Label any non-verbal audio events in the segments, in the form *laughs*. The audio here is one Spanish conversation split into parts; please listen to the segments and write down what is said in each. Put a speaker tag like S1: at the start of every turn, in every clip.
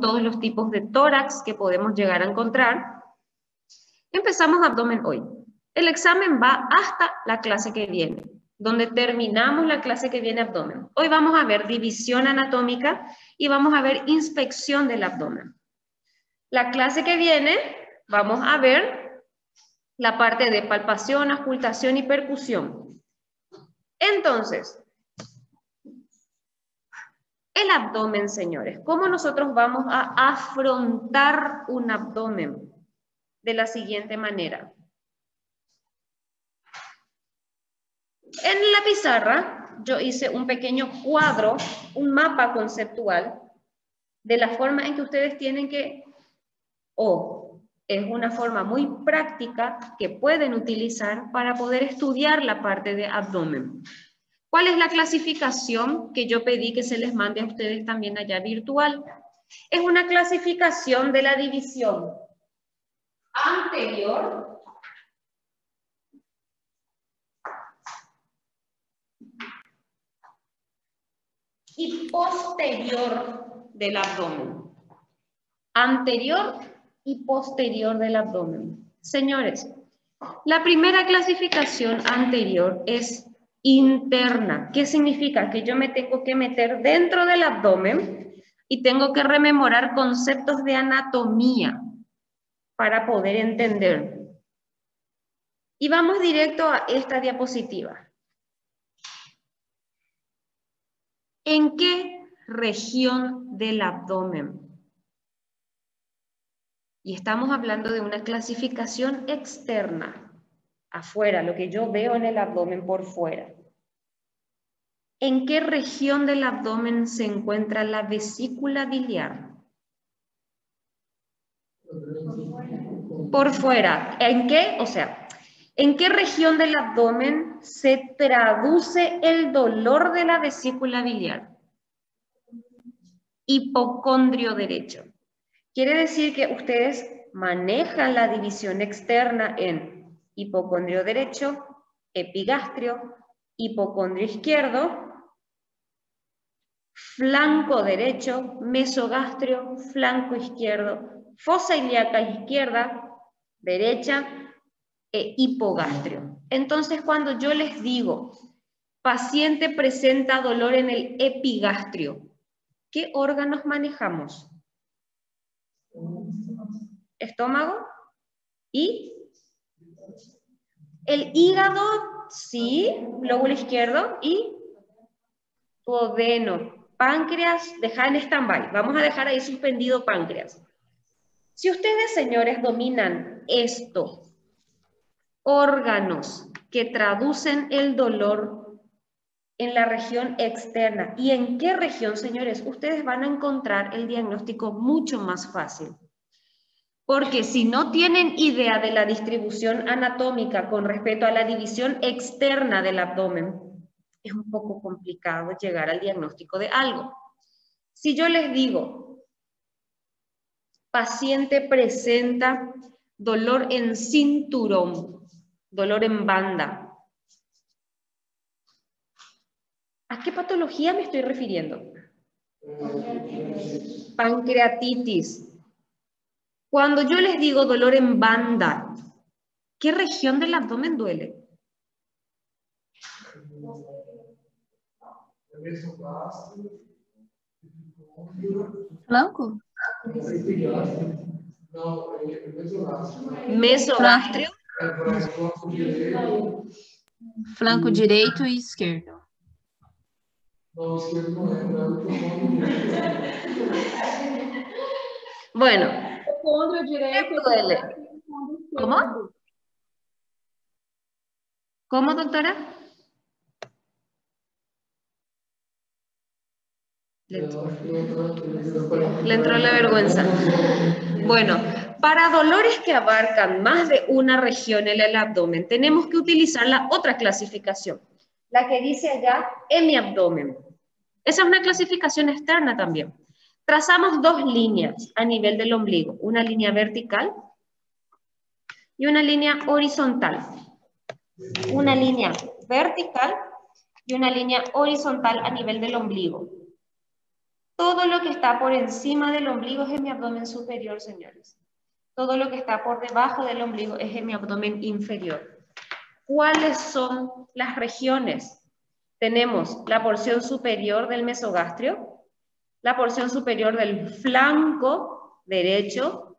S1: todos los tipos de tórax que podemos llegar a encontrar. Empezamos abdomen hoy. El examen va hasta la clase que viene, donde terminamos la clase que viene abdomen. Hoy vamos a ver división anatómica y vamos a ver inspección del abdomen. La clase que viene vamos a ver la parte de palpación, ocultación y percusión. Entonces, el abdomen, señores. ¿Cómo nosotros vamos a afrontar un abdomen? De la siguiente manera. En la pizarra yo hice un pequeño cuadro, un mapa conceptual de la forma en que ustedes tienen que, o es una forma muy práctica que pueden utilizar para poder estudiar la parte de abdomen. ¿Cuál es la clasificación que yo pedí que se les mande a ustedes también allá virtual? Es una clasificación de la división anterior y posterior del abdomen. Anterior y posterior del abdomen. Señores, la primera clasificación anterior es interna. ¿Qué significa? Que yo me tengo que meter dentro del abdomen y tengo que rememorar conceptos de anatomía para poder entender. Y vamos directo a esta diapositiva. ¿En qué región del abdomen? Y estamos hablando de una clasificación externa afuera, lo que yo veo en el abdomen por fuera. ¿En qué región del abdomen se encuentra la vesícula biliar? Por fuera. ¿En qué? O sea, ¿en qué región del abdomen se traduce el dolor de la vesícula biliar? Hipocondrio derecho. Quiere decir que ustedes manejan la división externa en hipocondrio derecho, epigastrio, hipocondrio izquierdo, flanco derecho, mesogastrio, flanco izquierdo, fosa ilíaca izquierda, derecha e hipogastrio. Entonces, cuando yo les digo, paciente presenta dolor en el epigastrio, ¿qué órganos manejamos? Estómago y el hígado, sí, lóbulo izquierdo y duodeno. Páncreas, deja en stand-by. Vamos a dejar ahí suspendido páncreas. Si ustedes, señores, dominan esto, órganos que traducen el dolor en la región externa. ¿Y en qué región, señores? Ustedes van a encontrar el diagnóstico mucho más fácil. Porque si no tienen idea de la distribución anatómica con respecto a la división externa del abdomen, es un poco complicado llegar al diagnóstico de algo. Si yo les digo, paciente presenta dolor en cinturón, dolor en banda, ¿a qué patología me estoy refiriendo? Pancreatitis, cuando yo les digo dolor en banda, ¿qué región del abdomen duele?
S2: Flanco.
S1: Mesogastrio.
S2: Flanco direito e esquerdo.
S1: Bueno, ¿Cómo? ¿Cómo, doctora? Le entró, le entró la vergüenza. Bueno, para dolores que abarcan más de una región en el abdomen, tenemos que utilizar la otra clasificación, la que dice allá hemiabdomen. Esa es una clasificación externa también. Trazamos dos líneas a nivel del ombligo, una línea vertical y una línea horizontal. Una línea vertical y una línea horizontal a nivel del ombligo. Todo lo que está por encima del ombligo es en mi abdomen superior, señores. Todo lo que está por debajo del ombligo es en mi abdomen inferior. ¿Cuáles son las regiones? Tenemos la porción superior del mesogastrio, la porción superior del flanco derecho,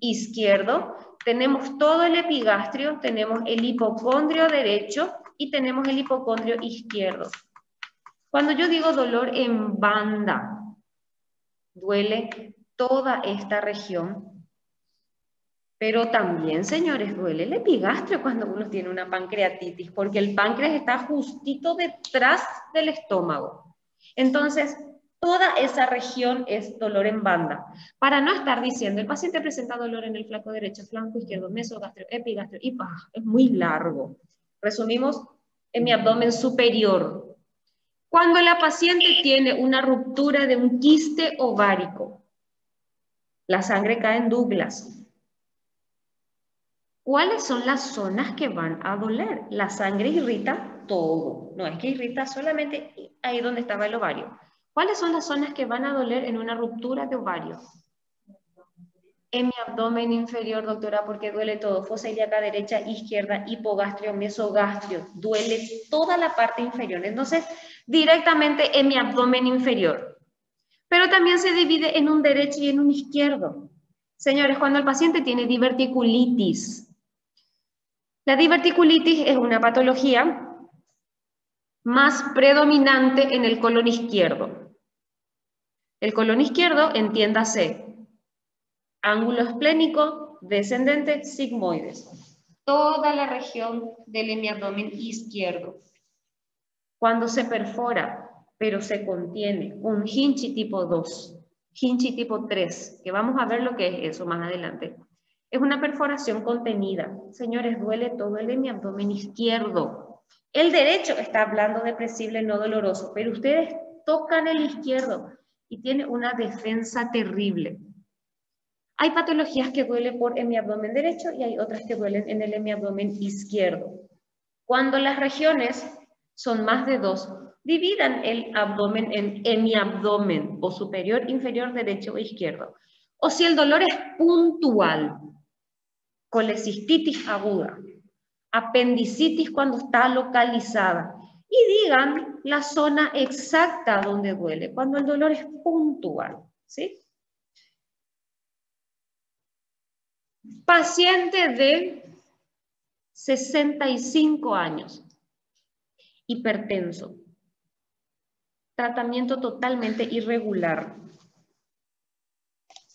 S1: izquierdo, tenemos todo el epigastrio, tenemos el hipocondrio derecho y tenemos el hipocondrio izquierdo. Cuando yo digo dolor en banda, duele toda esta región, pero también, señores, duele el epigastrio cuando uno tiene una pancreatitis, porque el páncreas está justito detrás del estómago. Entonces, Toda esa región es dolor en banda. Para no estar diciendo, el paciente presenta dolor en el flanco derecho, flanco izquierdo, mesogastrio, epigastrio, y es muy largo. Resumimos en mi abdomen superior. Cuando la paciente tiene una ruptura de un quiste ovárico, la sangre cae en Douglas. ¿Cuáles son las zonas que van a doler? La sangre irrita todo. No es que irrita solamente ahí donde estaba el ovario ¿Cuáles son las zonas que van a doler en una ruptura de ovario? En mi abdomen inferior, doctora, porque duele todo. Fosa ilíaca derecha, izquierda, hipogastrio, mesogastrio. Duele toda la parte inferior. Entonces, directamente en mi abdomen inferior. Pero también se divide en un derecho y en un izquierdo. Señores, cuando el paciente tiene diverticulitis, la diverticulitis es una patología más predominante en el colon izquierdo. El colon izquierdo, entiéndase, ángulo esplénico, descendente, sigmoides. Toda la región del hemiabdomen izquierdo. Cuando se perfora, pero se contiene un hinchi tipo 2, hinchi tipo 3, que vamos a ver lo que es eso más adelante. Es una perforación contenida. Señores, duele todo el hemiabdomen izquierdo. El derecho está hablando de presible no doloroso, pero ustedes tocan el izquierdo y tiene una defensa terrible. Hay patologías que duelen por hemiabdomen derecho y hay otras que duelen en el hemiabdomen izquierdo. Cuando las regiones son más de dos, dividan el abdomen en hemiabdomen o superior, inferior, derecho o izquierdo. O si el dolor es puntual, colecistitis aguda, apendicitis cuando está localizada. Y digan la zona exacta donde duele, cuando el dolor es puntual. ¿sí? Paciente de 65 años, hipertenso, tratamiento totalmente irregular.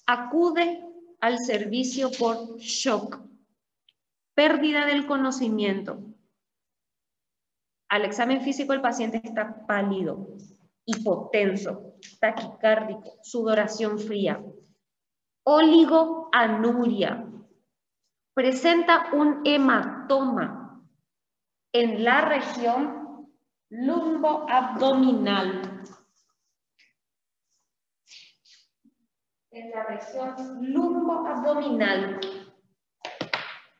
S1: Acude al servicio por shock pérdida del conocimiento. Al examen físico el paciente está pálido, hipotenso, taquicárdico, sudoración fría, oligoanuria, presenta un hematoma en la región lumboabdominal. En la región lumboabdominal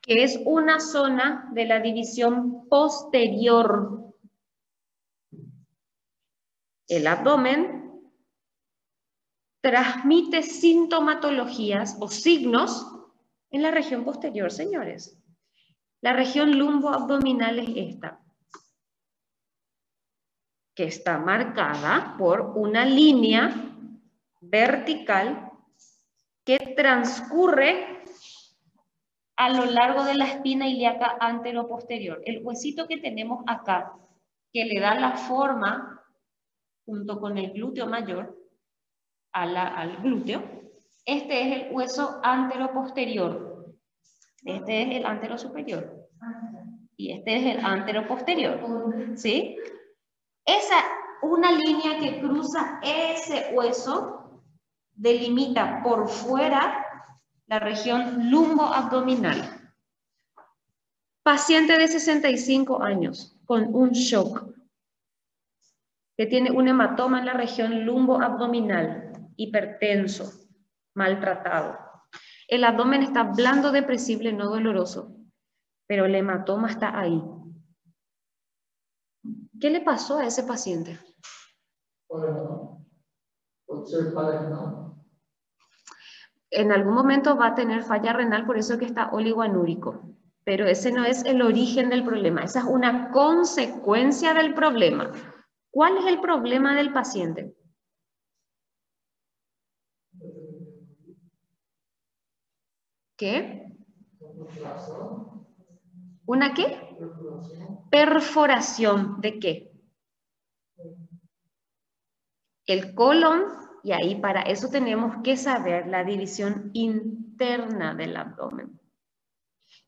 S1: que es una zona de la división posterior. El abdomen transmite sintomatologías o signos en la región posterior, señores. La región lumboabdominal es esta, que está marcada por una línea vertical que transcurre a lo largo de la espina ilíaca antero-posterior. El huesito que tenemos acá, que le da la forma, junto con el glúteo mayor, al glúteo, este es el hueso antero-posterior. Este es el antero-superior. Y este es el antero-posterior. ¿Sí? Esa, una línea que cruza ese hueso, delimita por fuera la región lumboabdominal. Paciente de 65 años con un shock que tiene un hematoma en la región lumboabdominal, hipertenso, maltratado. El abdomen está blando, depresible, no doloroso, pero el hematoma está ahí. ¿Qué le pasó a ese paciente? En algún momento va a tener falla renal, por eso que está oliguanúrico. Pero ese no es el origen del problema, esa es una consecuencia del problema. ¿Cuál es el problema del paciente? ¿Qué? ¿Una qué? Perforación. ¿De qué? El colon, y ahí para eso tenemos que saber la división interna del abdomen.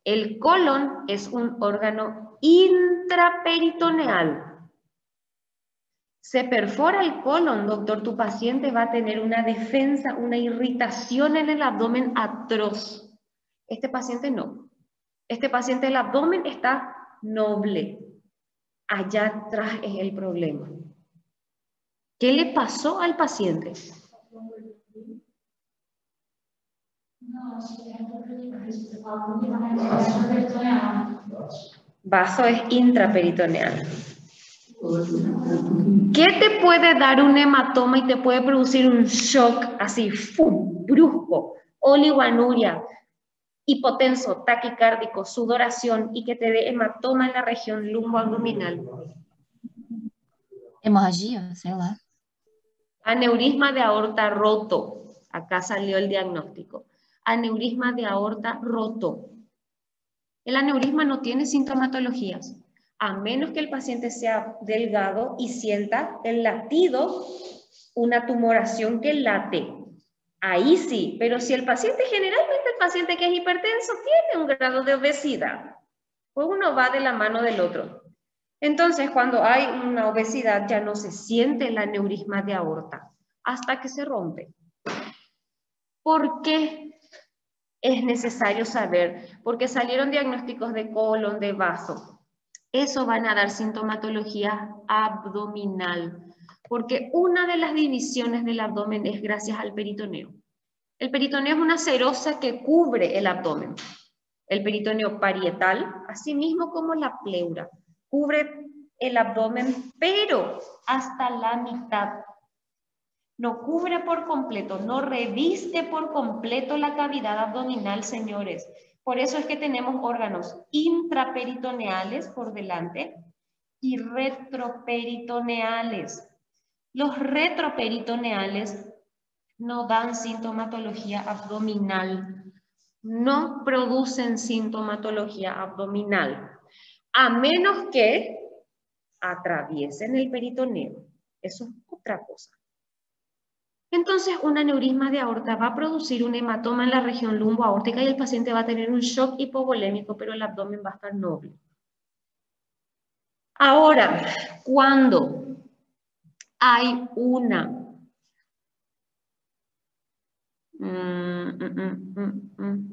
S1: El colon es un órgano intraperitoneal. Se perfora el colon, doctor, tu paciente va a tener una defensa, una irritación en el abdomen atroz. Este paciente no. Este paciente, el abdomen está noble. Allá atrás es el problema. ¿Qué le pasó al paciente? Vaso es intraperitoneal. ¿Qué te puede dar un hematoma y te puede producir un shock así, ¡fum! brusco, oliguanuria, hipotenso, taquicárdico, sudoración y que te dé hematoma en la región lumboabdominal.
S2: Hemorragia, sei lá.
S1: Aneurisma de aorta roto. Acá salió el diagnóstico. Aneurisma de aorta roto. El aneurisma no tiene sintomatologías, a menos que el paciente sea delgado y sienta el latido, una tumoración que late. Ahí sí, pero si el paciente, generalmente el paciente que es hipertenso tiene un grado de obesidad, pues uno va de la mano del otro. Entonces, cuando hay una obesidad ya no se siente el aneurisma de aorta hasta que se rompe. ¿Por qué es necesario saber? Porque salieron diagnósticos de colon, de vaso. Eso van a dar sintomatología abdominal porque una de las divisiones del abdomen es gracias al peritoneo. El peritoneo es una serosa que cubre el abdomen. El peritoneo parietal, así mismo como la pleura, cubre el abdomen, pero hasta la mitad. No cubre por completo, no reviste por completo la cavidad abdominal, señores. Por eso es que tenemos órganos intraperitoneales por delante y retroperitoneales. Los retroperitoneales no dan sintomatología abdominal, no producen sintomatología abdominal, a menos que atraviesen el peritoneo. Eso es otra cosa. Entonces, un aneurisma de aorta va a producir un hematoma en la región lumboaórtica y el paciente va a tener un shock hipovolémico, pero el abdomen va a estar noble. Ahora, cuando hay una. Mm, mm, mm,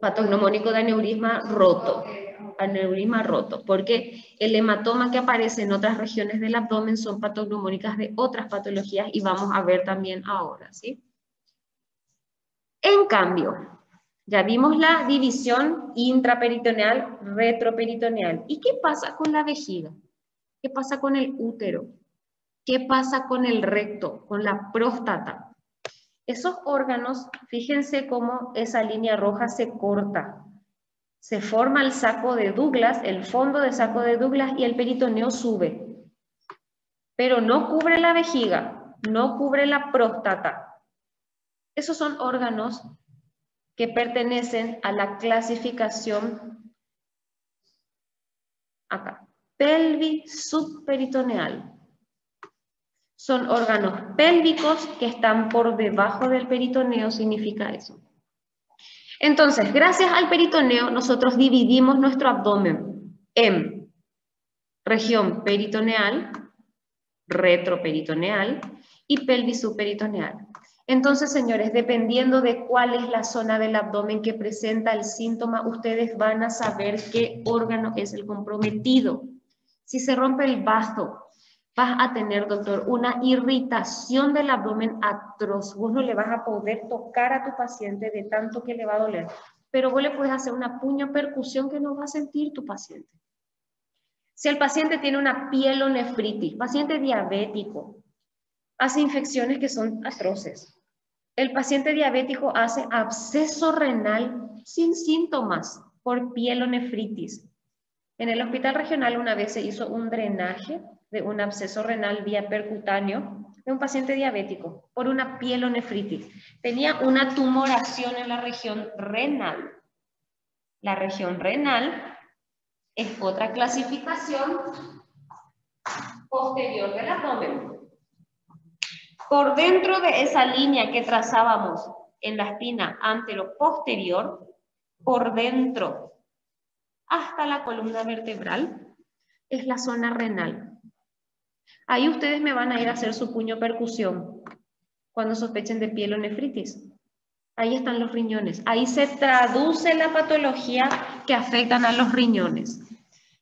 S1: patognomónico de aneurisma roto, aneurisma roto, porque el hematoma que aparece en otras regiones del abdomen son patognomónicas de otras patologías y vamos a ver también ahora, ¿sí? En cambio, ya vimos la división intraperitoneal, retroperitoneal. ¿Y qué pasa con la vejiga? ¿Qué pasa con el útero? ¿Qué pasa con el recto, con la próstata? Esos órganos, fíjense cómo esa línea roja se corta. Se forma el saco de Douglas, el fondo del saco de Douglas y el peritoneo sube. Pero no cubre la vejiga, no cubre la próstata. Esos son órganos que pertenecen a la clasificación acá, pelvis. Son órganos pélvicos que están por debajo del peritoneo, significa eso. Entonces, gracias al peritoneo, nosotros dividimos nuestro abdomen en región peritoneal, retroperitoneal y pelvis subperitoneal. Entonces, señores, dependiendo de cuál es la zona del abdomen que presenta el síntoma, ustedes van a saber qué órgano es el comprometido. Si se rompe el vaso, vas a tener, doctor, una irritación del abdomen atroz. Vos no le vas a poder tocar a tu paciente de tanto que le va a doler. pero vos le puedes hacer una puño percusión que no va a sentir tu paciente. Si el paciente tiene una pielonefritis, paciente diabético, hace infecciones que son atroces. El paciente diabético hace absceso renal sin síntomas por pielonefritis. En el hospital regional una vez se hizo un drenaje de un absceso renal vía percutáneo de un paciente diabético por una pielonefritis. Tenía una tumoración en la región renal. La región renal es otra clasificación posterior del abdomen. Por dentro de esa línea que trazábamos en la espina antero-posterior, por dentro hasta la columna vertebral, es la zona renal. Ahí ustedes me van a ir a hacer su puño percusión cuando sospechen de pielonefritis. Ahí están los riñones. Ahí se traduce la patología que afectan a los riñones.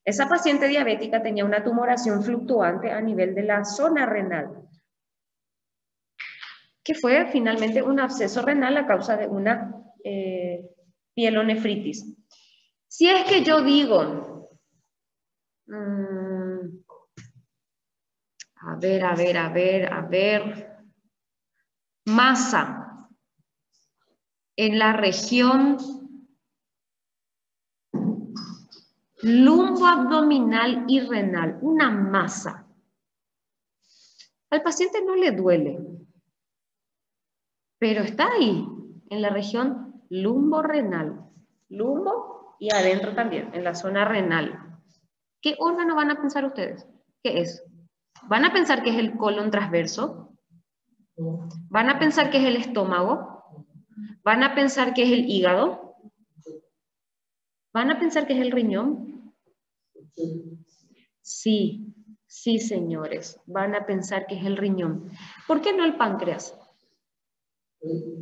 S1: Esa paciente diabética tenía una tumoración fluctuante a nivel de la zona renal, que fue finalmente un absceso renal a causa de una eh, pielonefritis. Si es que yo digo, mm, a ver, a ver, a ver, a ver, masa en la región lumboabdominal y renal, una masa. Al paciente no le duele, pero está ahí, en la región lumbo-renal. Lumbo y adentro también, en la zona renal. ¿Qué órgano van a pensar ustedes? ¿Qué es? ¿Van a pensar que es el colon transverso? ¿Van a pensar que es el estómago? ¿Van a pensar que es el hígado? ¿Van a pensar que es el riñón? Sí, sí, señores, van a pensar que es el riñón. ¿Por qué no el páncreas?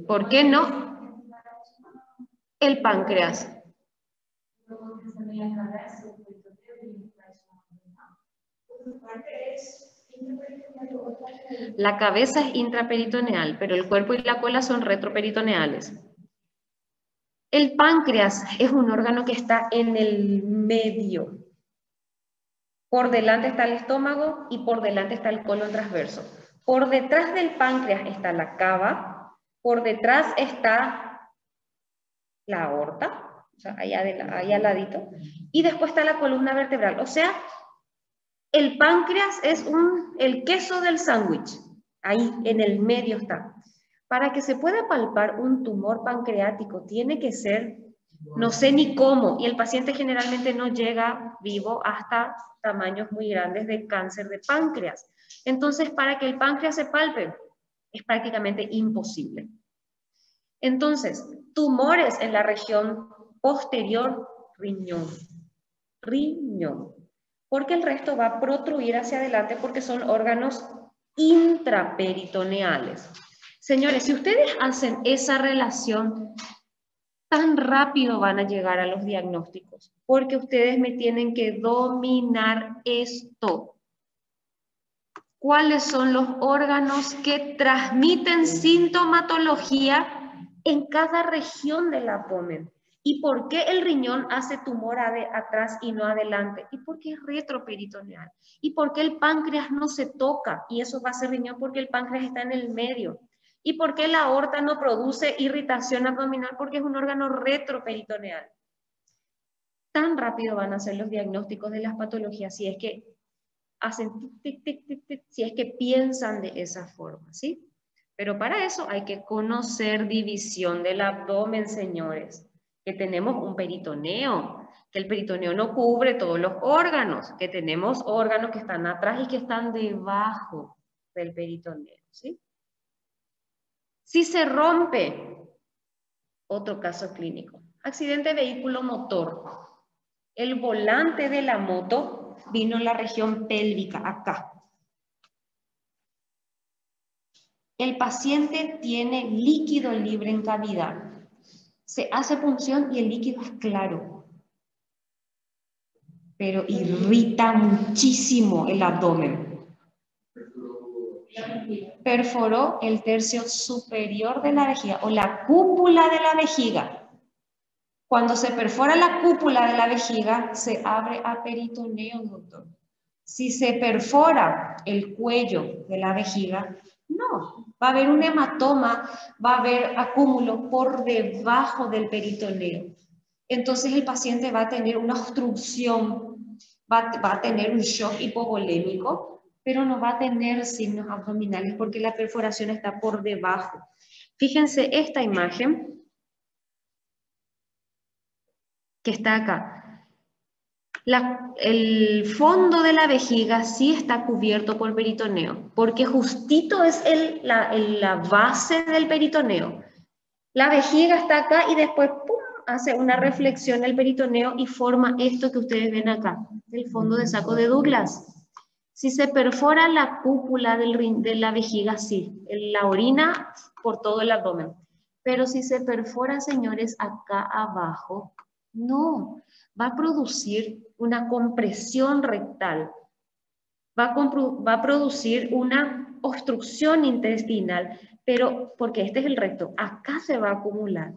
S1: ¿Por qué no el páncreas? La cabeza es intraperitoneal, pero el cuerpo y la cola son retroperitoneales. El páncreas es un órgano que está en el medio por delante está el estómago y por delante está el colon transverso. Por detrás del páncreas está la cava, por detrás está la aorta, o sea, de al ladito, y después está la columna vertebral. O sea, el páncreas es un, el queso del sándwich, ahí en el medio está. Para que se pueda palpar un tumor pancreático, tiene que ser, no sé ni cómo, y el paciente generalmente no llega vivo hasta tamaños muy grandes de cáncer de páncreas. Entonces, para que el páncreas se palpe, es prácticamente imposible. Entonces, tumores en la región posterior riñón. Riñón. Porque el resto va a protruir hacia adelante porque son órganos intraperitoneales. Señores, si ustedes hacen esa relación, tan rápido van a llegar a los diagnósticos, porque ustedes me tienen que dominar esto. ¿Cuáles son los órganos que transmiten sintomatología en cada región del abdomen? ¿Y por qué el riñón hace tumor atrás y no adelante? ¿Y por qué es retroperitoneal? ¿Y por qué el páncreas no se toca? Y eso va a ser riñón porque el páncreas está en el medio. ¿Y por qué la aorta no produce irritación abdominal? Porque es un órgano retroperitoneal. Tan rápido van a ser los diagnósticos de las patologías si es que hacen tic, tic, tic, si es que piensan de esa forma, ¿sí? Pero para eso hay que conocer división del abdomen, señores, que tenemos un peritoneo, que el peritoneo no cubre todos los órganos, que tenemos órganos que están atrás y que están debajo del peritoneo, ¿sí? Si se rompe, otro caso clínico, accidente vehículo motor. El volante de la moto vino en la región pélvica, acá. El paciente tiene líquido libre en cavidad. Se hace punción y el líquido es claro. Pero irrita muchísimo el abdomen perforó el tercio superior de la vejiga o la cúpula de la vejiga. Cuando se perfora la cúpula de la vejiga, se abre a peritoneo, doctor. Si se perfora el cuello de la vejiga, no, va a haber un hematoma, va a haber acúmulo por debajo del peritoneo. Entonces el paciente va a tener una obstrucción, va, va a tener un shock hipovolémico, pero no va a tener signos abdominales porque la perforación está por debajo. Fíjense esta imagen que está acá. El fondo de la vejiga sí está cubierto por peritoneo, porque justito es la, base del peritoneo. La vejiga está acá y después hace una reflexión el peritoneo y forma esto que ustedes ven acá, el fondo de saco de Douglas. Si se perfora la cúpula del, de la vejiga, sí, la orina por todo el abdomen. Pero si se perfora, señores, acá abajo, no, va a producir una compresión rectal, va a, producir una obstrucción intestinal, pero porque este es el recto, acá se va a acumular.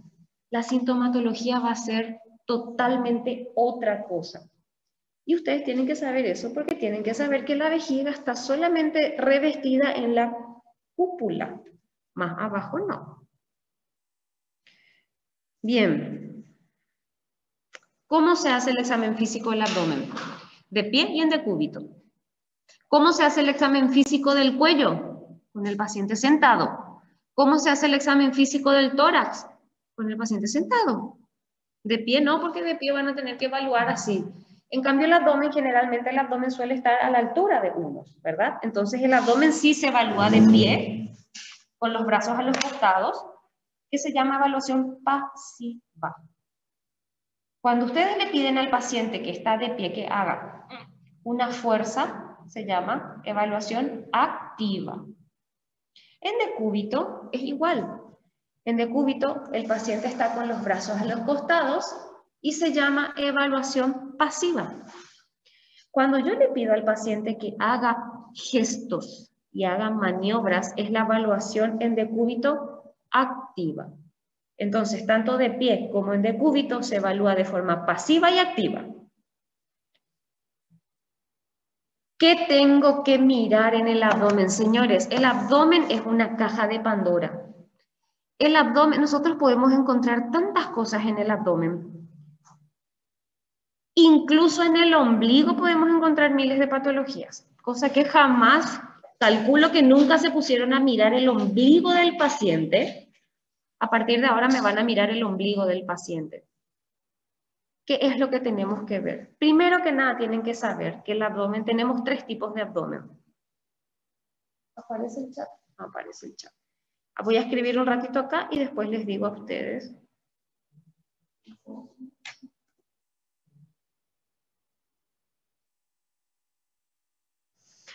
S1: La sintomatología va a ser totalmente otra cosa. Y ustedes tienen que saber eso porque tienen que saber que la vejiga está solamente revestida en la cúpula, más abajo no. Bien, ¿Cómo se hace el examen físico del abdomen? De pie y en decúbito. ¿Cómo se hace el examen físico del cuello? Con el paciente sentado. ¿Cómo se hace el examen físico del tórax? Con el paciente sentado. De pie no, porque de pie van a tener que evaluar así. En cambio, el abdomen, generalmente el abdomen suele estar a la altura de unos, ¿verdad? Entonces, el abdomen sí se evalúa de pie, con los brazos a los costados, que se llama evaluación pasiva. Cuando ustedes le piden al paciente que está de pie que haga una fuerza, se llama evaluación activa. En decúbito es igual. En decúbito el paciente está con los brazos a los costados y se llama evaluación pasiva. Cuando yo le pido al paciente que haga gestos y haga maniobras, es la evaluación en decúbito activa. Entonces, tanto de pie como en decúbito se evalúa de forma pasiva y activa. ¿Qué tengo que mirar en el abdomen? Señores, el abdomen es una caja de Pandora. El abdomen, nosotros podemos encontrar tantas cosas en el abdomen. Incluso en el ombligo podemos encontrar miles de patologías, cosa que jamás, calculo que nunca se pusieron a mirar el ombligo del paciente a partir de ahora me van a mirar el ombligo del paciente. ¿Qué es lo que tenemos que ver? Primero que nada tienen que saber que el abdomen, tenemos tres tipos de abdomen. ¿Aparece el chat? Aparece el chat. Voy a escribir un ratito acá y después les digo a ustedes.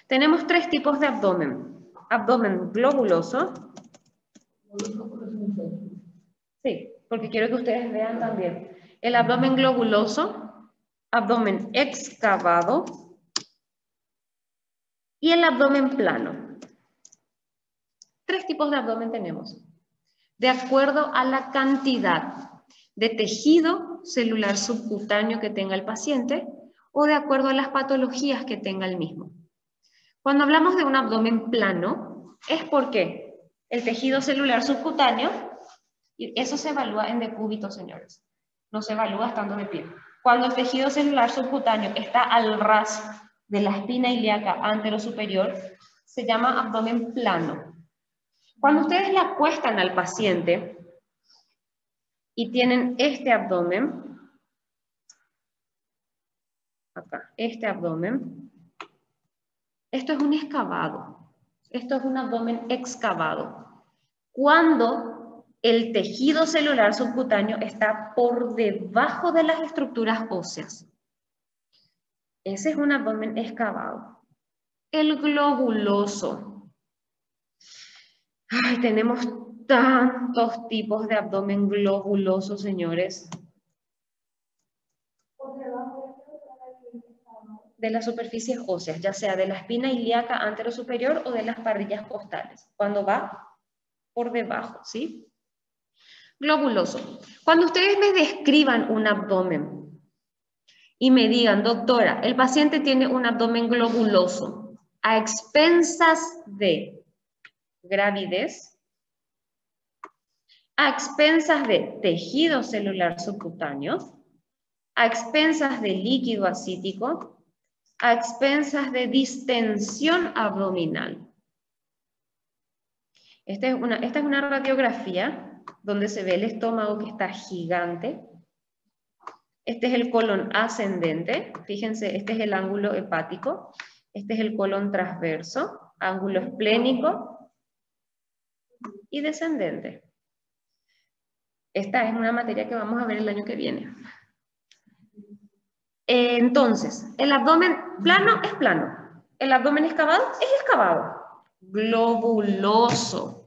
S1: Tenemos tres tipos de abdomen. Abdomen globuloso, Sí, porque quiero que ustedes vean también. El abdomen globuloso, abdomen excavado y el abdomen plano. Tres tipos de abdomen tenemos. De acuerdo a la cantidad de tejido celular subcutáneo que tenga el paciente o de acuerdo a las patologías que tenga el mismo. Cuando hablamos de un abdomen plano, es porque el tejido celular subcutáneo, y eso se evalúa en decúbito, señores. No se evalúa estando de pie. Cuando el tejido celular subcutáneo está al ras de la espina ilíaca superior, se llama abdomen plano. Cuando ustedes le acuestan al paciente y tienen este abdomen, acá, este abdomen, esto es un excavado. Esto es un abdomen excavado. Cuando el tejido celular subcutáneo está por debajo de las estructuras óseas. Ese es un abdomen excavado. El globuloso. Ay, tenemos tantos tipos de abdomen globuloso, señores. de las superficies óseas, ya sea de la espina ilíaca anterosuperior o de las parrillas costales, cuando va por debajo, ¿sí? Globuloso. Cuando ustedes me describan un abdomen y me digan, doctora, el paciente tiene un abdomen globuloso a expensas de gravidez, a expensas de tejido celular subcutáneo, a expensas de líquido acítico, a expensas de distensión abdominal. Esta es una, esta es una radiografía donde se ve el estómago que está gigante. Este es el colon ascendente. Fíjense, este es el ángulo hepático. Este es el colon transverso, ángulo esplénico y descendente. Esta es una materia que vamos a ver el año que viene. Entonces, el abdomen plano es plano. El abdomen excavado es excavado. Globuloso.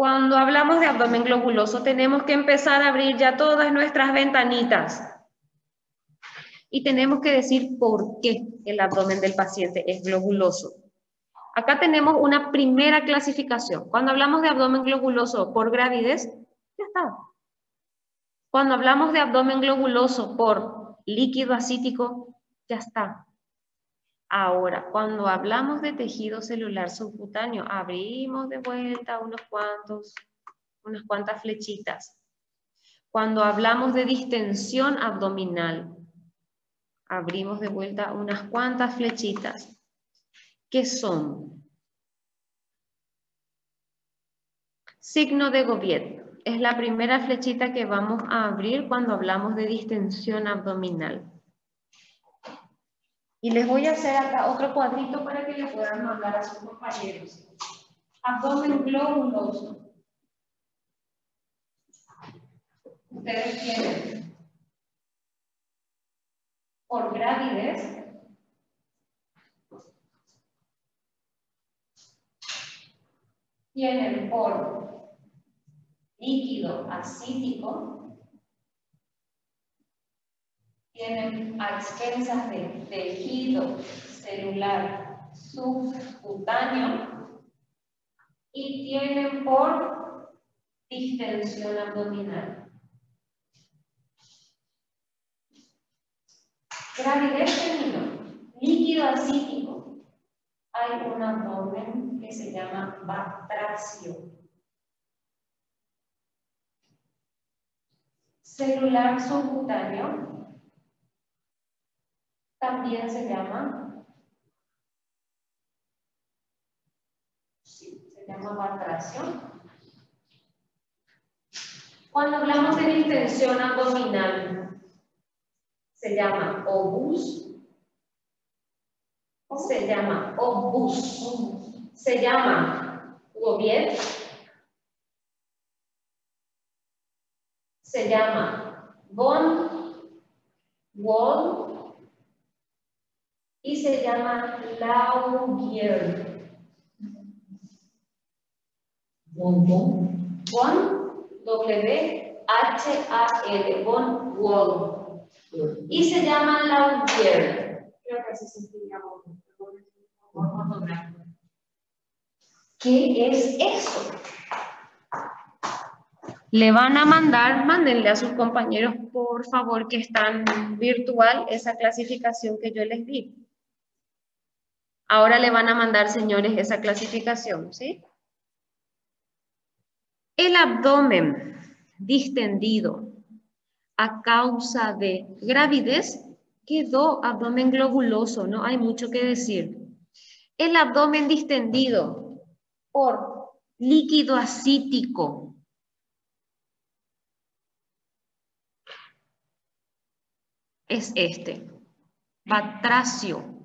S1: Cuando hablamos de abdomen globuloso, tenemos que empezar a abrir ya todas nuestras ventanitas. Y tenemos que decir por qué el abdomen del paciente es globuloso. Acá tenemos una primera clasificación. Cuando hablamos de abdomen globuloso por gravidez, ya está. Cuando hablamos de abdomen globuloso por líquido acítico, ya está. Ahora, cuando hablamos de tejido celular subcutáneo, abrimos de vuelta unos cuantos, unas cuantas flechitas. Cuando hablamos de distensión abdominal, abrimos de vuelta unas cuantas flechitas. ¿Qué son? Signo de Gobiet. Es la primera flechita que vamos a abrir cuando hablamos de distensión abdominal. Y les voy a hacer acá otro cuadrito para que le puedan mandar a sus compañeros. Abdomen globuloso. Ustedes tienen por gravidez tienen por líquido acítico tienen a expensas de tejido celular subcutáneo y tienen por distensión abdominal. Gravidez femenino, líquido acítico. Hay un abdomen que se llama batracio. Celular subcutáneo, también se llama, sí, se llama batración. Cuando hablamos de distensión abdominal, se llama obus, se llama obus, se llama gobiet, se llama von, wall, y se llama Laugier. Bon, bon. Bon, W-H-A-L, Bon Wall. Y se llama Laugier. Creo que así se ¿Qué es eso? Le van a mandar, mándenle a sus compañeros, por favor, que están virtual, esa clasificación que yo les di. Ahora le van a mandar, señores, esa clasificación, ¿sí? El abdomen distendido a causa de gravidez quedó abdomen globuloso, no hay mucho que decir. El abdomen distendido por líquido acítico. Es este, batracio.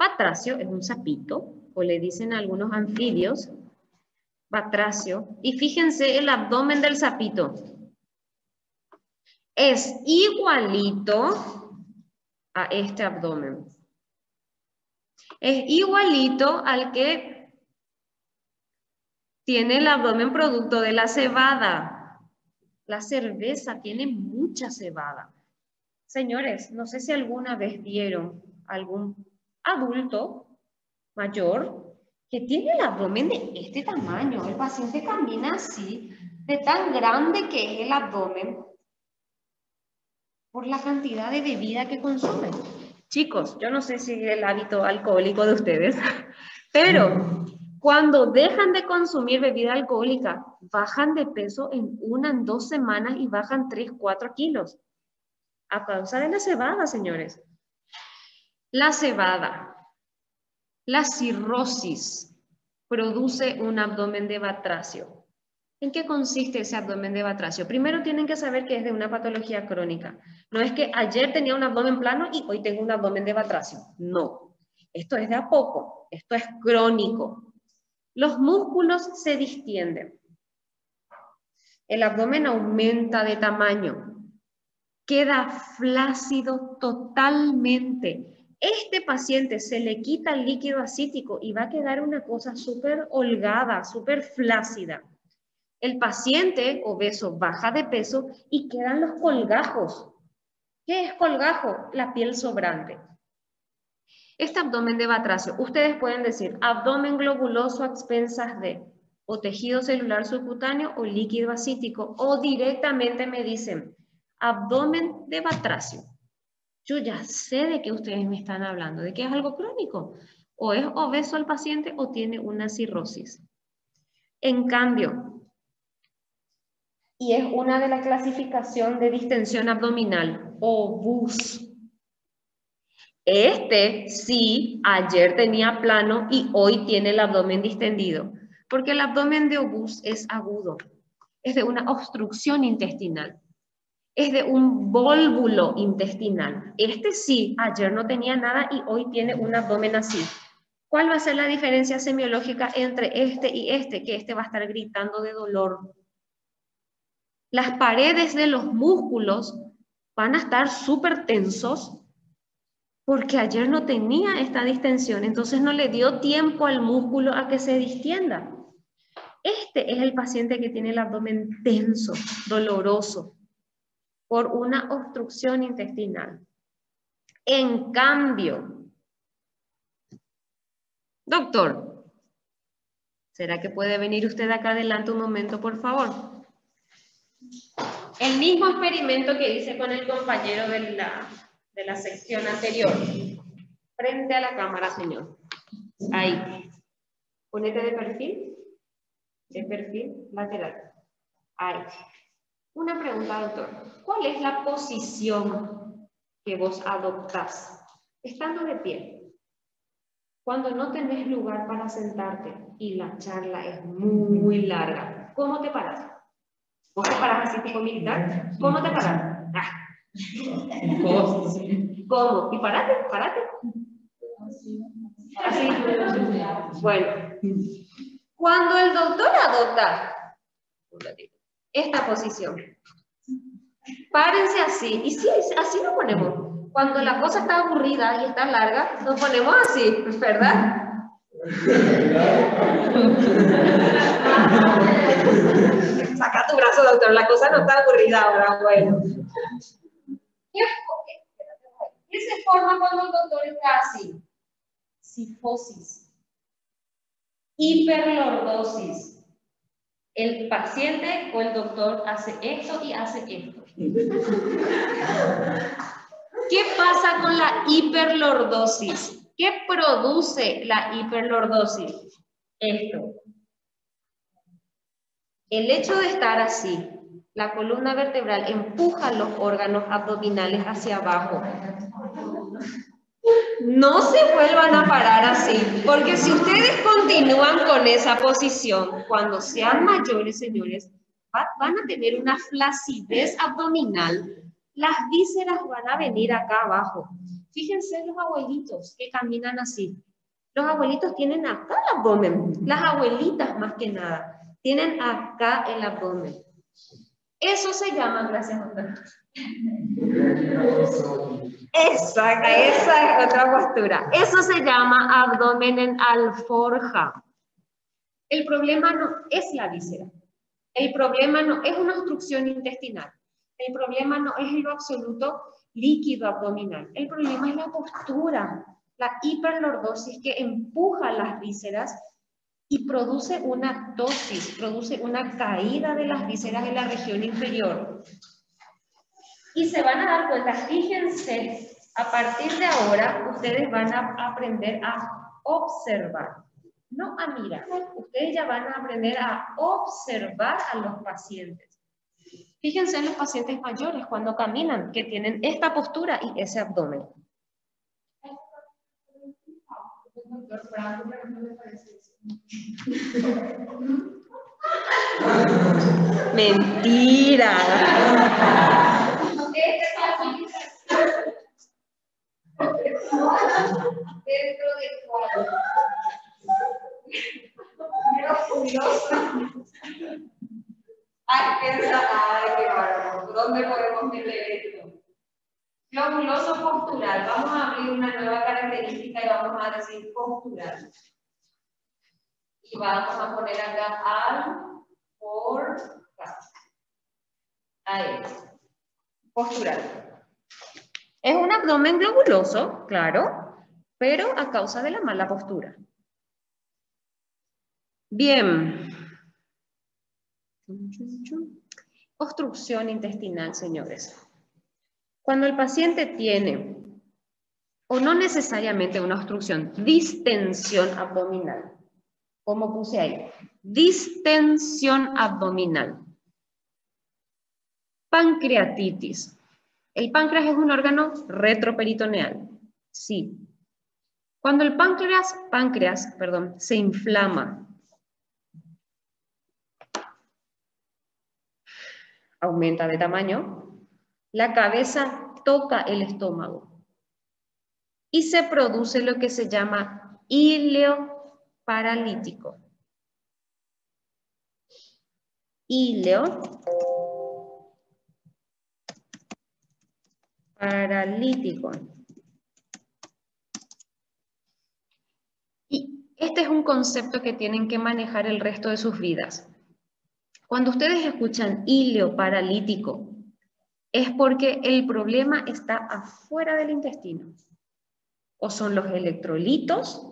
S1: Batracio es un sapito, o le dicen algunos anfibios, batracio. Y fíjense el abdomen del sapito. Es igualito a este abdomen. Es igualito al que tiene el abdomen producto de la cebada. La cerveza tiene mucha cebada. Señores, no sé si alguna vez vieron algún adulto mayor que tiene el abdomen de este tamaño. El paciente camina así, de tan grande que es el abdomen, por la cantidad de bebida que consume. Chicos, yo no sé si el hábito alcohólico de ustedes, *laughs* pero cuando dejan de consumir bebida alcohólica, bajan de peso en una, en dos semanas y bajan 3, 4 kilos. A causa de la cebada, señores. La cebada, la cirrosis, produce un abdomen de batracio. ¿En qué consiste ese abdomen de batracio? Primero tienen que saber que es de una patología crónica. No es que ayer tenía un abdomen plano y hoy tengo un abdomen de batracio. No. Esto es de a poco. Esto es crónico. Los músculos se distienden. El abdomen aumenta de tamaño. Queda flácido totalmente. Este paciente se le quita el líquido acítico y va a quedar una cosa súper holgada, súper flácida. El paciente obeso baja de peso y quedan los colgajos. ¿Qué es colgajo? La piel sobrante. Este abdomen de batracio, ustedes pueden decir abdomen globuloso a expensas de o tejido celular subcutáneo o líquido acítico o directamente me dicen abdomen de batracio. Yo ya sé de qué ustedes me están hablando, de que es algo crónico. O es obeso el paciente o tiene una cirrosis. En cambio, y es una de la clasificación de distensión abdominal, o BUS, este sí, ayer tenía plano y hoy tiene el abdomen distendido, porque el abdomen de obús es agudo, es de una obstrucción intestinal, es de un vólvulo intestinal. Este sí, ayer no tenía nada y hoy tiene un abdomen así. ¿Cuál va a ser la diferencia semiológica entre este y este? Que este va a estar gritando de dolor. Las paredes de los músculos van a estar súper tensos porque ayer no tenía esta distensión, entonces no le dio tiempo al músculo a que se distienda. Este es el paciente que tiene el abdomen tenso, doloroso, por una obstrucción intestinal. En cambio, doctor, ¿será que puede venir usted acá adelante un momento, por favor? El mismo experimento que hice con el compañero de la de la sección anterior. Frente a la cámara, señor. Ahí. Ponete de perfil. De perfil lateral. Ahí. Una pregunta, doctor. ¿Cuál es la posición que vos adoptás estando de pie? Cuando no tenés lugar para sentarte y la charla es muy larga, ¿cómo te paras? ¿Vos te paras así tipo militar? ¿Cómo te paras? Ah, ¿Cómo? Y parate, parate. Así. Bueno. Cuando el doctor adopta esta posición, párense así. Y sí, así nos ponemos. Cuando la cosa está aburrida y está larga, nos ponemos así, ¿verdad? Saca tu brazo, doctor. La cosa no está aburrida ahora. Bueno. ¿Qué, se forma cuando el doctor está así? Sifosis. Hiperlordosis. El paciente o el doctor hace esto y hace esto. ¿Qué pasa con la hiperlordosis? ¿Qué produce la hiperlordosis? Esto. El hecho de estar así, la columna vertebral empuja los órganos abdominales hacia abajo. No se vuelvan a parar así, porque si ustedes continúan con esa posición, cuando sean mayores, señores, van a tener una flacidez abdominal. Las vísceras van a venir acá abajo. Fíjense los abuelitos que caminan así. Los abuelitos tienen acá el abdomen. Las abuelitas más que nada tienen acá el abdomen. Eso se llama, gracias doctor. Exacto, esa es otra postura. Eso se llama abdomen en alforja. El problema no es la víscera. El problema no es una obstrucción intestinal. El problema no es lo absoluto líquido abdominal. El problema es la postura, la hiperlordosis que empuja las vísceras y produce una tosis, produce una caída de las vísceras en la región inferior. Y se van a dar cuenta, fíjense, a partir de ahora ustedes van a aprender a observar, no a mirar. Ustedes ya van a aprender a observar a los pacientes. Fíjense en los pacientes mayores cuando caminan, que tienen esta postura y ese abdomen. Mentira. Dentro del cuadro. Pero curioso. Ay, piensa, ay, qué bárbaro. ¿Dónde podemos meter esto? Globuloso postural. Vamos a abrir una nueva característica y vamos a decir postural. Y vamos a poner acá al por Ahí. Postural. Es un abdomen globuloso, claro, pero a causa de la mala postura. Bien. Obstrucción intestinal, señores. Cuando el paciente tiene, o no necesariamente una obstrucción, distensión abdominal, como puse ahí, distensión abdominal, pancreatitis. El páncreas es un órgano retroperitoneal, sí. Cuando el páncreas, páncreas perdón, se inflama, aumenta de tamaño, la cabeza toca el estómago y se produce lo que se llama ileo paralítico. Ileo paralítico. Y este es un concepto que tienen que manejar el resto de sus vidas. Cuando ustedes escuchan ileo paralítico, es porque el problema está afuera del intestino. O son los electrolitos,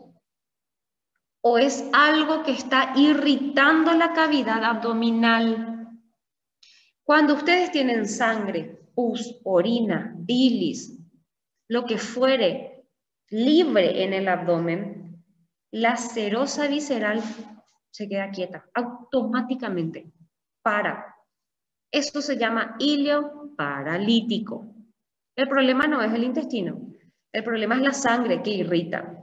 S1: o es algo que está irritando la cavidad abdominal. Cuando ustedes tienen sangre, pus, orina, bilis, lo que fuere libre en el abdomen, la serosa visceral se queda quieta automáticamente para. Esto se llama ilio paralítico. El problema no es el intestino, el problema es la sangre que irrita.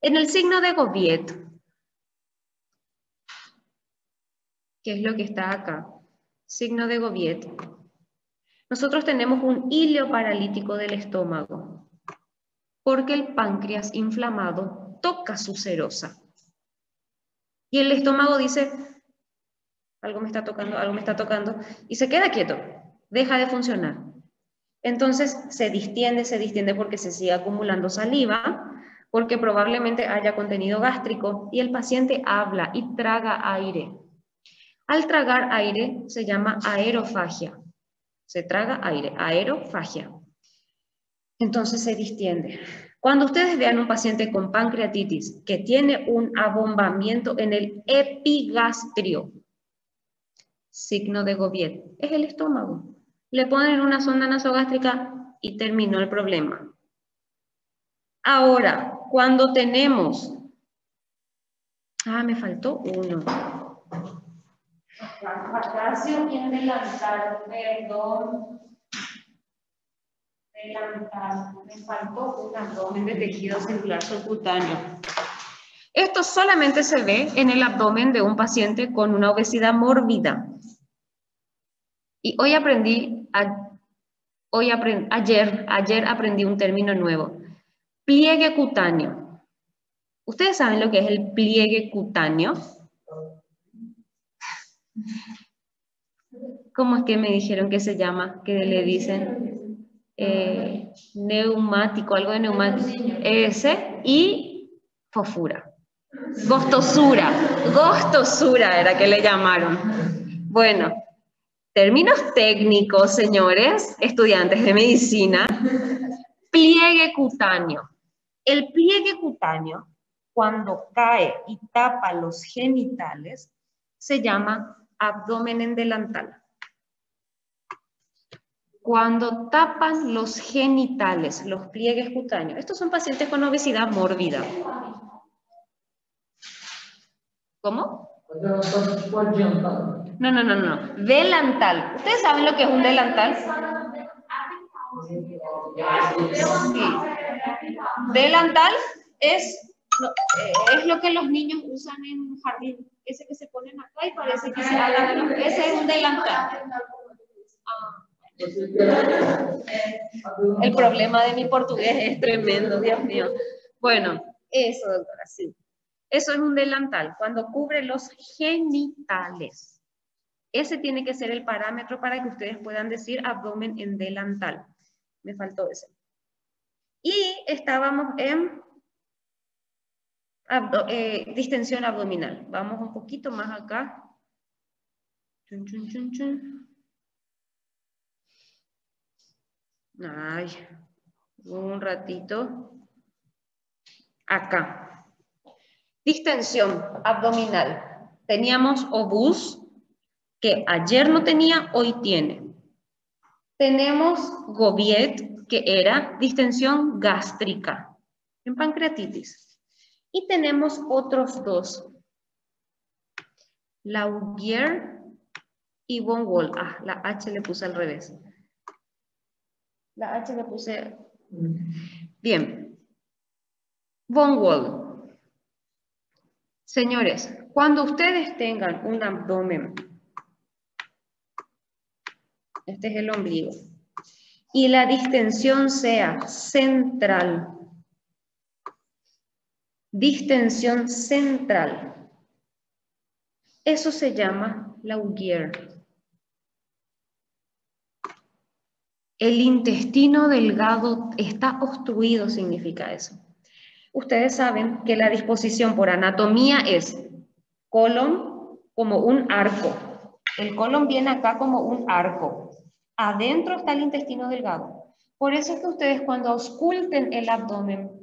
S1: En el signo de Gobiet, que es lo que está acá, signo de Gobiet, nosotros tenemos un ilio paralítico del estómago, porque el páncreas inflamado toca su serosa. Y el estómago dice, algo me está tocando, algo me está tocando, y se queda quieto, deja de funcionar. Entonces se distiende, se distiende porque se sigue acumulando saliva, porque probablemente haya contenido gástrico y el paciente habla y traga aire. Al tragar aire se llama aerofagia. Se traga aire, aerofagia. Entonces se distiende. Cuando ustedes vean un paciente con pancreatitis que tiene un abombamiento en el epigastrio, signo de Gobiet, es el estómago. Le ponen una sonda nasogástrica y terminó el problema. Ahora, cuando tenemos... Ah, me faltó uno. Vacacio y delantal, perdón. Delantal. Me faltó un abdomen de tejido celular subcutáneo. Esto solamente se ve en el abdomen de un paciente con una obesidad mórbida. Y hoy aprendí, hoy ayer, ayer aprendí un término nuevo. Pliegue cutáneo. ¿Ustedes saben lo que es el pliegue cutáneo? ¿Cómo es que me dijeron que se llama? Que le dicen eh, neumático, algo de neumático. Ese y fofura. Gostosura. Gostosura era que le llamaron. Bueno, Términos técnicos, señores, estudiantes de medicina. Pliegue cutáneo. El pliegue cutáneo cuando cae y tapa los genitales, se llama abdomen en delantal. Cuando tapan los genitales, los pliegues cutáneos, estos son pacientes con obesidad mórbida. ¿Cómo? No, no, no, no. Delantal. ¿Ustedes saben lo que es un delantal? Delantal es, eh, es lo que los niños usan en jardín. Ese que se ponen acá y parece que se Ese es un delantal. Ah. El problema de mi portugués es tremendo, Dios mío. Bueno, eso, doctora, sí. Eso es un delantal, cuando cubre los genitales. Ese tiene que ser el parámetro para que ustedes puedan decir abdomen en delantal. Me faltó ese. Y estábamos en eh, distensión abdominal. Vamos un poquito más acá. Chun, chun, chun, chun. Ay, un ratito. Acá. Distensión abdominal. Teníamos obús, que ayer no tenía, hoy tiene. Tenemos gobiet, que era distensión gástrica en pancreatitis. Y tenemos otros dos. Laugier y Von. Ah, la H le puse al revés. La H le puse... Bien. Von. Señores, cuando ustedes tengan un abdomen, este es el ombligo, y la distensión sea central, distensión central, eso se llama Laugier. El intestino delgado está obstruido, significa eso. Ustedes saben que la disposición por anatomía es colon como un arco. El colon viene acá como un arco. Adentro está el intestino delgado. Por eso es que ustedes cuando ausculten el abdomen,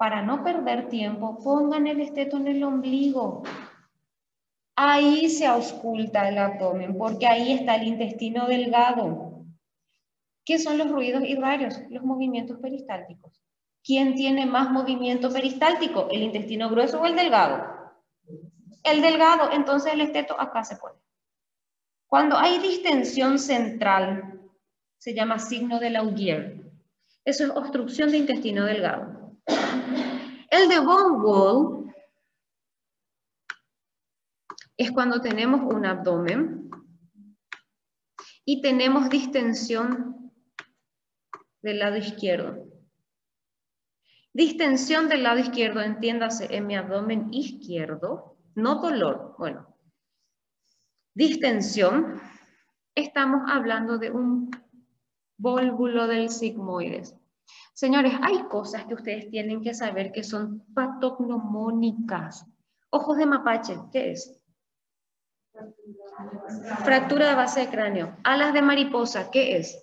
S1: para no perder tiempo, pongan el esteto en el ombligo. Ahí se ausculta el abdomen, porque ahí está el intestino delgado. ¿Qué son los ruidos irrarios? Los movimientos peristálticos. ¿Quién tiene más movimiento peristáltico? ¿El intestino grueso o el delgado? El delgado, entonces el esteto acá se pone. Cuando hay distensión central, se llama signo de Laugier. Eso es obstrucción de intestino delgado. El de von Wall es cuando tenemos un abdomen y tenemos distensión del lado izquierdo. Distensión del lado izquierdo, entiéndase, en mi abdomen izquierdo, no dolor, bueno. Distensión, estamos hablando de un vólvulo del sigmoides. Señores, hay cosas que ustedes tienen que saber que son patognomónicas. Ojos de mapache, ¿qué es? Fractura de base de cráneo. Alas de mariposa, ¿qué es?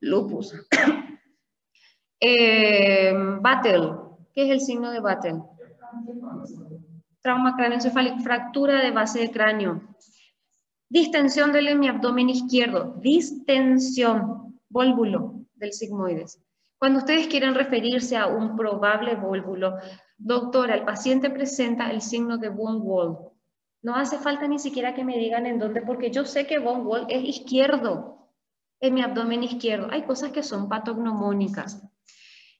S1: lupus. *coughs* eh, battle, ¿qué es el signo de battle? Trauma craneoencefálico, fractura de base de cráneo. Distensión del abdomen izquierdo, distensión, vólvulo del sigmoides. Cuando ustedes quieren referirse a un probable vólvulo, doctora, el paciente presenta el signo de von Wall. No hace falta ni siquiera que me digan en dónde, porque yo sé que von Wall es izquierdo en mi abdomen izquierdo. Hay cosas que son patognomónicas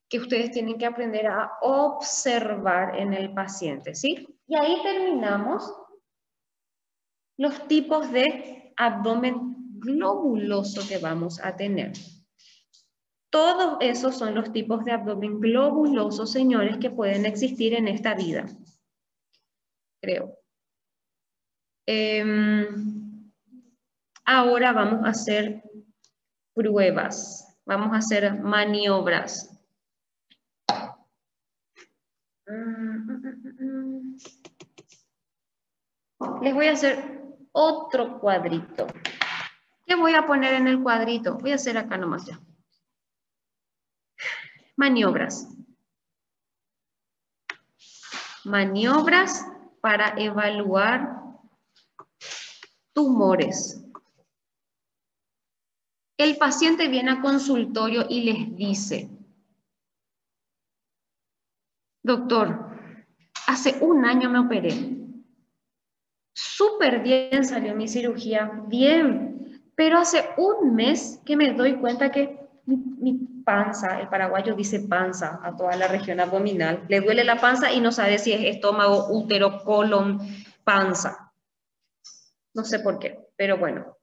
S1: que ustedes tienen que aprender a observar en el paciente, ¿sí? Y ahí terminamos los tipos de abdomen globuloso que vamos a tener. Todos esos son los tipos de abdomen globuloso, señores, que pueden existir en esta vida. Creo. Em, ahora vamos a hacer pruebas. Vamos a hacer maniobras. Les voy a hacer otro cuadrito. ¿Qué voy a poner en el cuadrito? Voy a hacer acá nomás ya. Maniobras. maniobras para evaluar tumores. El paciente viene a consultorio y les dice, doctor, hace un año me operé. Súper bien salió mi cirugía, bien, pero hace un mes que me doy cuenta que mi, panza, el paraguayo dice panza a toda la región abdominal, le duele la panza y no sabe si es estómago, útero, colon, panza. No sé por qué, pero bueno.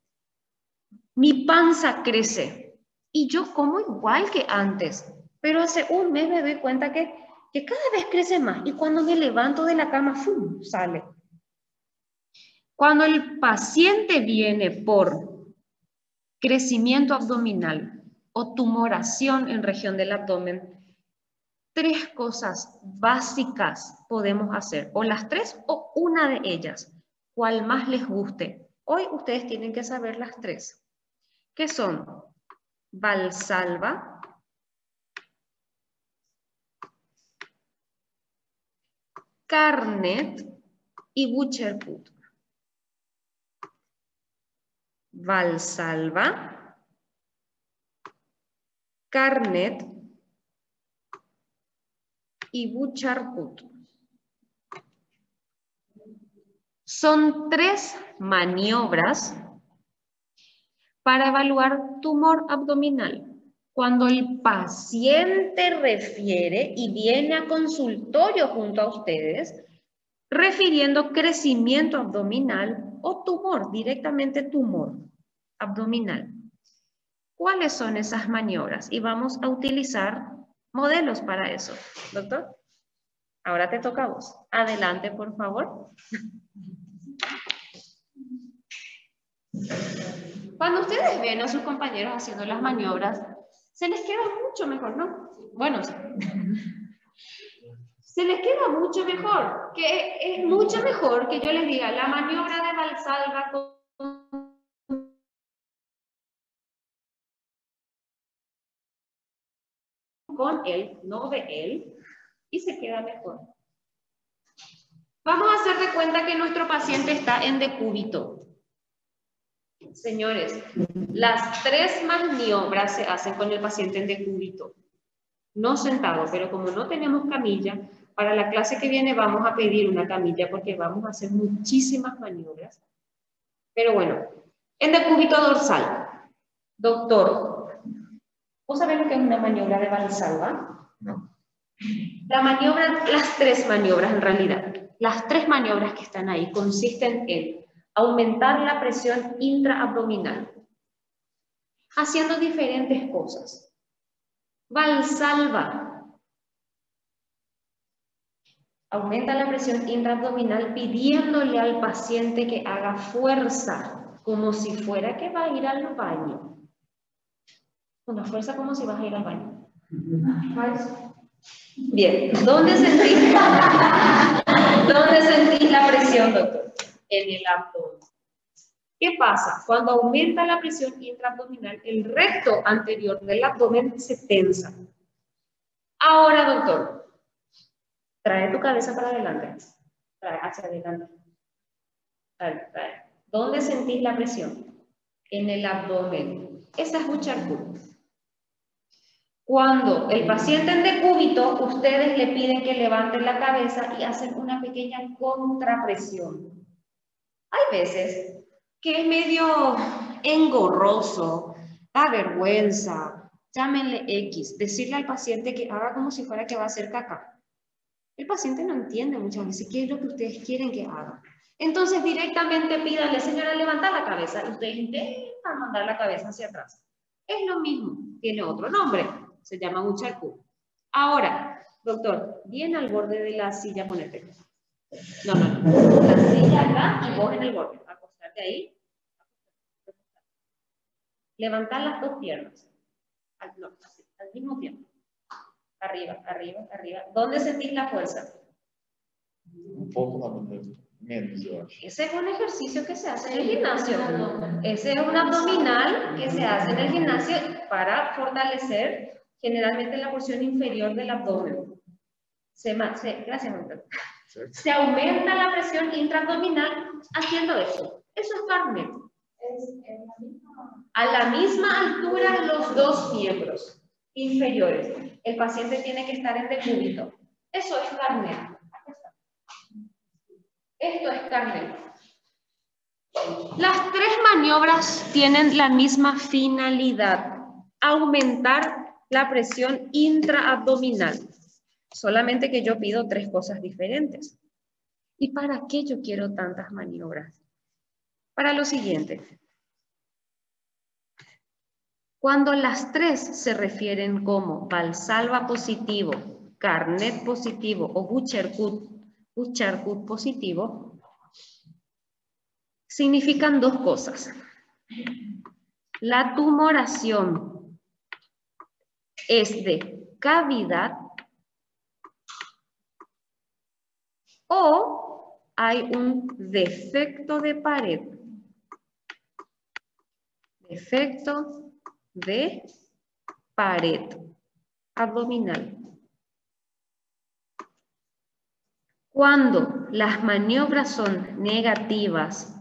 S1: Mi panza crece y yo como igual que antes, pero hace un mes me doy cuenta que, que cada vez crece más y cuando me levanto de la cama, ¡fum! sale. Cuando el paciente viene por crecimiento abdominal, o tumoración en región del abdomen, tres cosas básicas podemos hacer, o las tres o una de ellas, cual más les guste. Hoy ustedes tienen que saber las tres, que son Valsalva, Carnet y Butcherput. Valsalva, Carnet y Bucharput. Son tres maniobras para evaluar tumor abdominal. Cuando el paciente refiere y viene a consultorio junto a ustedes, refiriendo crecimiento abdominal o tumor, directamente tumor abdominal. ¿Cuáles son esas maniobras? Y vamos a utilizar modelos para eso. Doctor, ahora te toca a vos. Adelante, por favor. Cuando ustedes ven a sus compañeros haciendo las maniobras, se les queda mucho mejor, ¿no? Bueno, se les queda mucho mejor, que es mucho mejor que yo les diga la maniobra de Valsalva con con él, no de él, y se queda mejor. Vamos a hacer de cuenta que nuestro paciente está en decúbito. Señores, las tres maniobras se hacen con el paciente en decúbito. No sentado, pero como no tenemos camilla, para la clase que viene vamos a pedir una camilla porque vamos a hacer muchísimas maniobras. Pero bueno, en decúbito dorsal. Doctor, ¿Vos sabés lo que es una maniobra de Valsalva? No. La maniobra, las tres maniobras en realidad, las tres maniobras que están ahí consisten en aumentar la presión intraabdominal, haciendo diferentes cosas. Valsalva aumenta la presión intraabdominal pidiéndole al paciente que haga fuerza, como si fuera que va a ir al baño. Una fuerza como si vas a ir al baño. Bien, ¿dónde sentís, *laughs* ¿dónde sentís la presión, doctor? En el abdomen. ¿Qué pasa? Cuando aumenta la presión intraabdominal, el recto anterior del abdomen se tensa. Ahora, doctor, trae tu cabeza para adelante. Trae hacia adelante. Trae, trae. ¿Dónde sentís la presión? En el abdomen. Esa es Bucharput. Cuando el paciente en decúbito, ustedes le piden que levanten la cabeza y hacen una pequeña contrapresión. Hay veces que es medio engorroso, da vergüenza, llámenle X, decirle al paciente que haga como si fuera que va a hacer caca. El paciente no entiende muchas veces qué es lo que ustedes quieren que haga. Entonces directamente pídanle, señora, levantar la cabeza y ustedes intentan mandar la cabeza hacia atrás. Es lo mismo, tiene otro nombre se llama un Ahora, doctor, bien al borde de la silla, ponete. No, no, no. La silla acá y vos en el borde. Acostarte ahí. Levantar las dos piernas. Al, no, al mismo tiempo. Arriba, arriba, arriba. ¿Dónde sentís la fuerza?
S3: Un poco menos,
S1: Ese es un ejercicio que se hace en el gimnasio. Ese es un abdominal que se hace en el gimnasio para fortalecer generalmente en la porción inferior del abdomen. Se, se, gracias, Se aumenta la presión intraabdominal haciendo eso. Eso es carnet. A la misma altura los dos miembros inferiores. El paciente tiene que estar en decúbito. Eso es carnet. Esto es carnet. Las tres maniobras tienen la misma finalidad, aumentar la presión intraabdominal. Solamente que yo pido tres cosas diferentes. ¿Y para qué yo quiero tantas maniobras? Para lo siguiente. Cuando las tres se refieren como Valsalva positivo, Carnet positivo o Bucharcut positivo, significan dos cosas. La tumoración es de cavidad o hay un defecto de pared. Defecto de pared abdominal. Cuando las maniobras son negativas,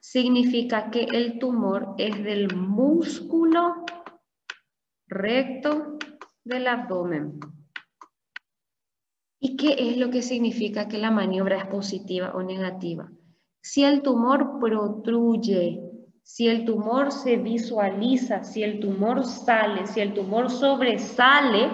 S1: significa que el tumor es del músculo recto del abdomen. ¿Y qué es lo que significa que la maniobra es positiva o negativa? Si el tumor protruye, si el tumor se visualiza, si el tumor sale, si el tumor sobresale,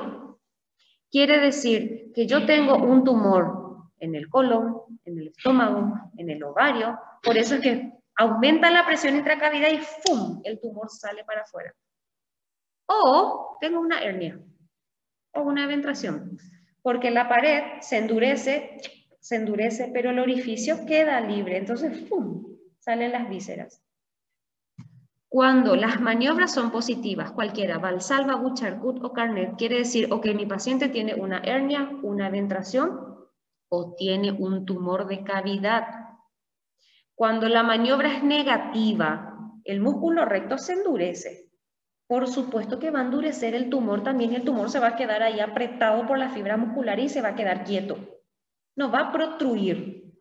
S1: quiere decir que yo tengo un tumor en el colon, en el estómago, en el ovario, por eso es que aumenta la presión intracavidad y ¡fum! el tumor sale para afuera. O tengo una hernia o una eventración porque la pared se endurece, se endurece, pero el orificio queda libre, entonces ¡pum! salen las vísceras. Cuando las maniobras son positivas, cualquiera, Valsalva, Buchargut o Carnet, quiere decir o que mi paciente tiene una hernia, una ventración o tiene un tumor de cavidad. Cuando la maniobra es negativa, el músculo recto se endurece por supuesto que va a endurecer el tumor también, el tumor se va a quedar ahí apretado por la fibra muscular y se va a quedar quieto. No va a protruir.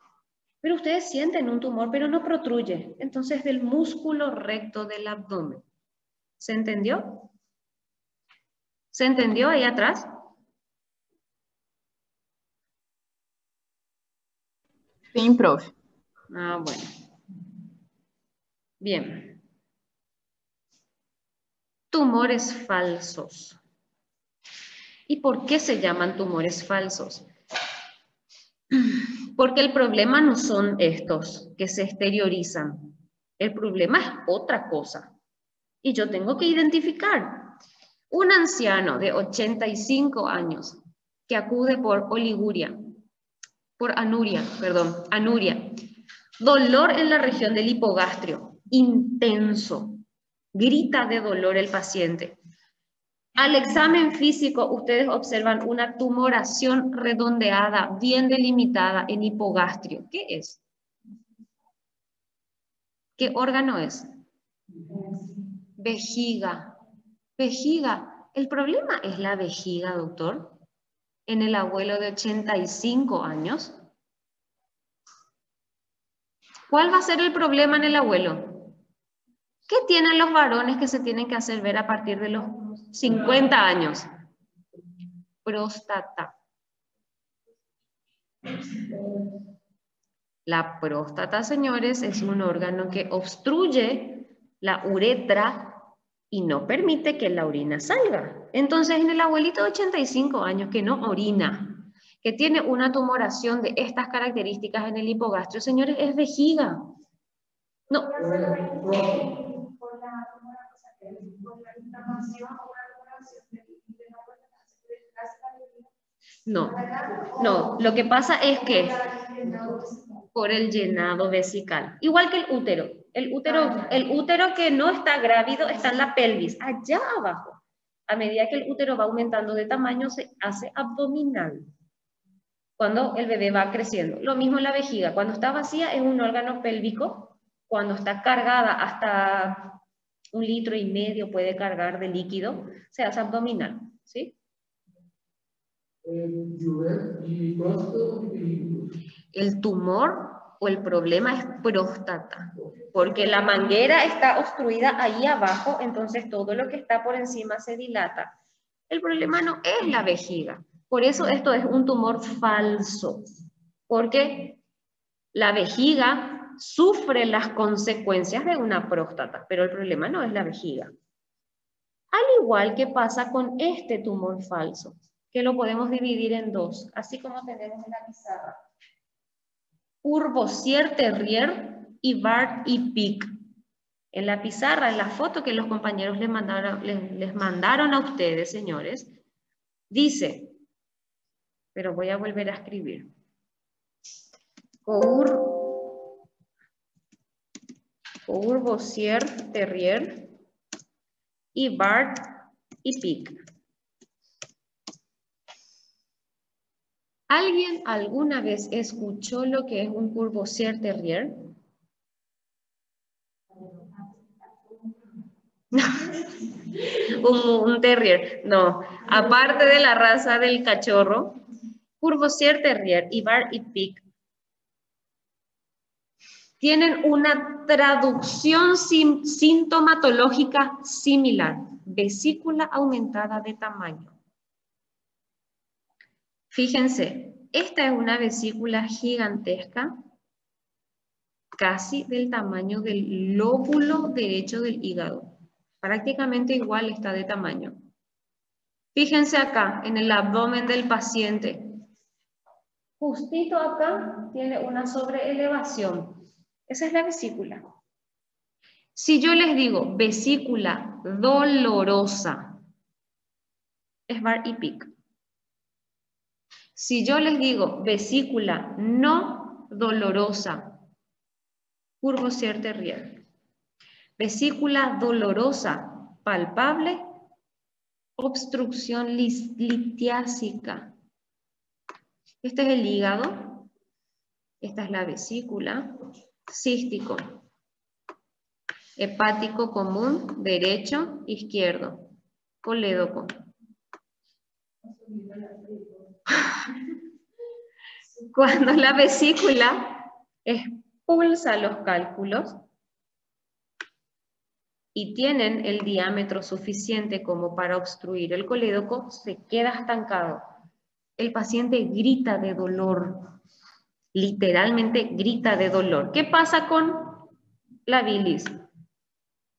S1: Pero ustedes sienten un tumor, pero no protruye. Entonces, del músculo recto del abdomen. ¿Se entendió? ¿Se entendió ahí atrás?
S2: Sí, profe.
S1: Ah, bueno. Bien tumores falsos. ¿Y por qué se llaman tumores falsos? *clears throat* Porque el problema no son estos que se exteriorizan. El problema es otra cosa. Y yo tengo que identificar. Un anciano de 85 años que acude por oliguria, por anuria, perdón, anuria, dolor en la región del hipogastrio, intenso, grita de dolor el paciente. Al examen físico, ustedes observan una tumoración redondeada, bien delimitada en hipogastrio. ¿Qué es? ¿Qué órgano es? Vejiga. Vejiga. El problema es la vejiga, doctor. En el abuelo de 85 años. ¿Cuál va a ser el problema en el abuelo? ¿Qué tienen los varones que se tienen que hacer ver a partir de los 50 años? Próstata. La próstata, señores, es un órgano que obstruye la uretra y no permite que la orina salga. Entonces, en el abuelito de 85 años que no orina, que tiene una tumoración de estas características en el hipogastrio, señores, es vejiga. No. No, no, lo que pasa es que por el llenado vesical, igual que el útero. El útero, el útero que no está grávido está en la pelvis, allá abajo. A medida que el útero va aumentando de tamaño, se hace abdominal. Cuando el bebé va creciendo. Lo mismo en la vejiga. Cuando está vacía es un órgano pélvico. Cuando está cargada hasta un litro y medio puede cargar de líquido, se hace abdominal, ¿sí? El tumor o el problema es próstata, porque la manguera está obstruida ahí abajo, entonces todo lo que está por encima se dilata. El problema no es la vejiga, por eso esto es un tumor falso, porque la vejiga sufre las consecuencias de una próstata, pero el problema no es la vejiga. Al igual que pasa con este tumor falso, que lo podemos dividir en dos, así como tenemos en la pizarra. Courvoisier Terrier y Bart y Pic. En la pizarra, en la foto que los compañeros les mandaron, les mandaron a ustedes, señores, dice, pero voy a volver a escribir. Cour, Courvoisier Terrier y Bart y Pic. ¿Alguien alguna vez escuchó lo que es un Courvoisier Terrier? *laughs* un, un terrier, no. Aparte de la raza del cachorro, Courvoisier Terrier y Bar y Pig tienen una traducción sintomatológica similar, vesícula aumentada de tamaño. Fíjense, esta es una vesícula gigantesca, casi del tamaño del lóbulo derecho del hígado. Prácticamente igual está de tamaño. Fíjense acá, en el abdomen del paciente. Justito acá tiene una sobreelevación. Esa es la vesícula. Si yo les digo vesícula dolorosa, es bar y pic. Si yo les digo vesícula no dolorosa, Courvoisier Terrier. Vesícula dolorosa, palpable, obstrucción litiásica. Este es el hígado, esta es la vesícula, cístico, hepático común, derecho, izquierdo, colédoco. *laughs* Cuando la vesícula expulsa los cálculos y tienen el diámetro suficiente como para obstruir el colédoco, se queda estancado. El paciente grita de dolor, literalmente grita de dolor. ¿Qué pasa con la bilis?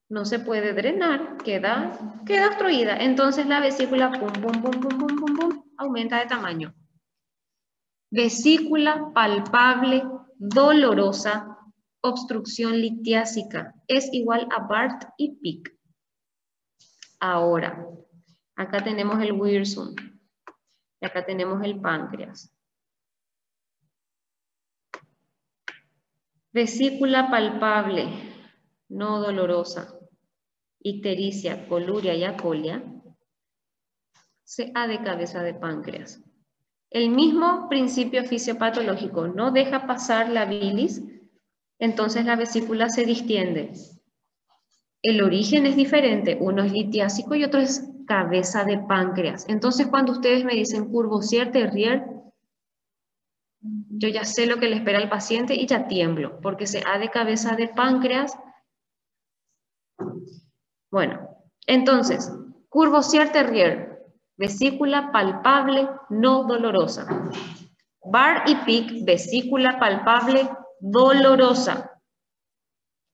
S1: No se puede drenar, queda, queda obstruida. Entonces la vesícula pum, pum, pum, pum, pum, pum, pum, aumenta de tamaño. Vesícula palpable, dolorosa, obstrucción litiásica. Es igual a BART y PIC. Ahora, acá tenemos el Wirsum. Y acá tenemos el páncreas. Vesícula palpable, no dolorosa, ictericia, coluria y acolia, CA de cabeza de páncreas. El mismo principio fisiopatológico no deja pasar la bilis, entonces la vesícula se distiende. El origen es diferente, uno es litiásico y otro es cabeza de páncreas. Entonces cuando ustedes me dicen Courvoisier Terrier, yo ya sé lo que le espera al paciente y ya tiemblo, porque se ha de cabeza de páncreas. Bueno, entonces, Courvoisier Terrier, vesícula palpable, no dolorosa. Bar y Pic, vesícula palpable, dolorosa.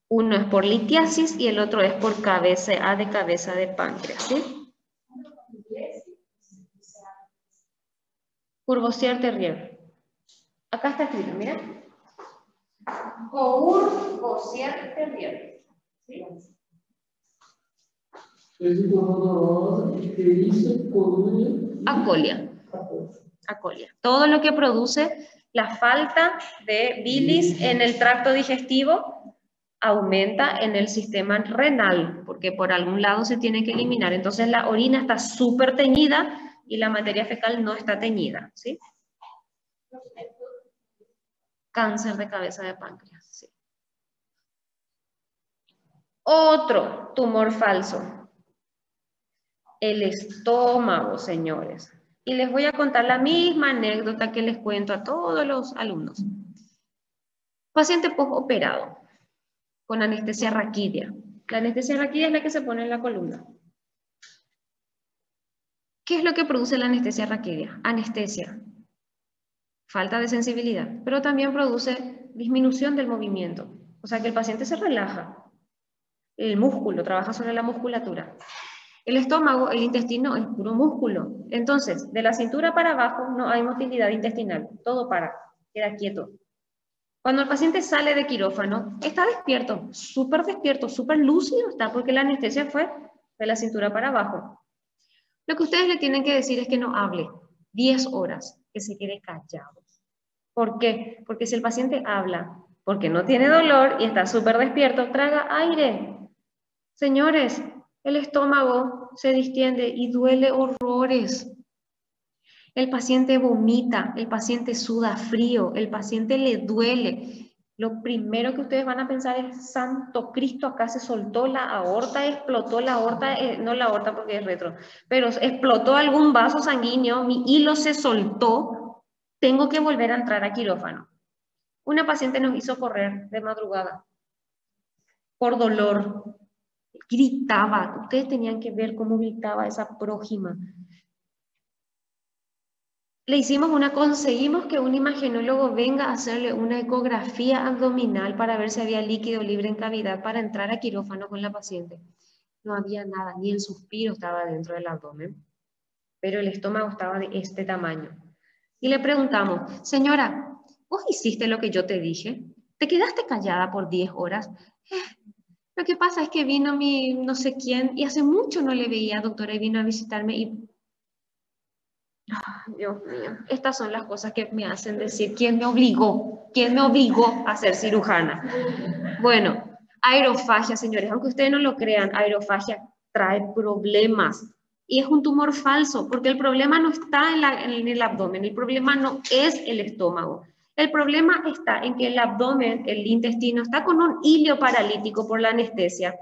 S1: Uno es por litiasis y el otro es por cabeza, A de cabeza de páncreas, ¿sí? Terrier. Acá está escrito, mira. Acolia. Acolia. Todo lo que produce la falta de bilis en el tracto digestivo aumenta en el sistema renal, porque por algún lado se tiene que eliminar. Entonces la orina está súper teñida y la materia fecal no está teñida. ¿sí? Cáncer de cabeza de páncreas. sí. Otro tumor falso. El estómago, señores. Y les voy a contar la misma anécdota que les cuento a todos los alumnos. Paciente postoperado con anestesia raquídea. La anestesia raquídea es la que se pone en la columna. ¿Qué es lo que produce la anestesia raquídea? Anestesia. Falta de sensibilidad, pero también produce disminución del movimiento. O sea que el paciente se relaja. El músculo trabaja sobre la musculatura. El estómago, el intestino es puro músculo. Entonces, de la cintura para abajo no hay motilidad intestinal. Todo para, queda quieto. Cuando el paciente sale de quirófano, está despierto, súper despierto, súper lúcido está, porque la anestesia fue de la cintura para abajo. Lo que ustedes le tienen que decir es que no hable 10 horas, que se quede callado. ¿Por qué? Porque si el paciente habla porque no tiene dolor y está súper despierto, traga aire. Señores, el estómago se distiende y duele horrores. El paciente vomita, el paciente suda frío, el paciente le duele. Lo primero que ustedes van a pensar es, Santo Cristo, acá se soltó la aorta, explotó la aorta, eh, no la aorta porque es retro, pero explotó algún vaso sanguíneo, mi hilo se soltó, tengo que volver a entrar a quirófano. Una paciente nos hizo correr de madrugada por dolor, gritaba, ustedes tenían que ver cómo gritaba esa prójima le hicimos una, conseguimos que un imagenólogo venga a hacerle una ecografía abdominal para ver si había líquido libre en cavidad para entrar a quirófano con la paciente. No había nada, ni el suspiro estaba dentro del abdomen, pero el estómago estaba de este tamaño. Y le preguntamos, señora, ¿vos hiciste lo que yo te dije? ¿Te quedaste callada por 10 horas? Eh, lo que pasa es que vino mi no sé quién y hace mucho no le veía, doctora, y vino a visitarme y Dios mío, estas son las cosas que me hacen decir, ¿quién me obligó? ¿Quién me obligó a ser cirujana? Bueno, aerofagia, señores, aunque ustedes no lo crean, aerofagia trae problemas. Y es un tumor falso, porque el problema no está en, el abdomen, el problema no es el estómago. El problema está en que el abdomen, el intestino, está con un hilo paralítico por la anestesia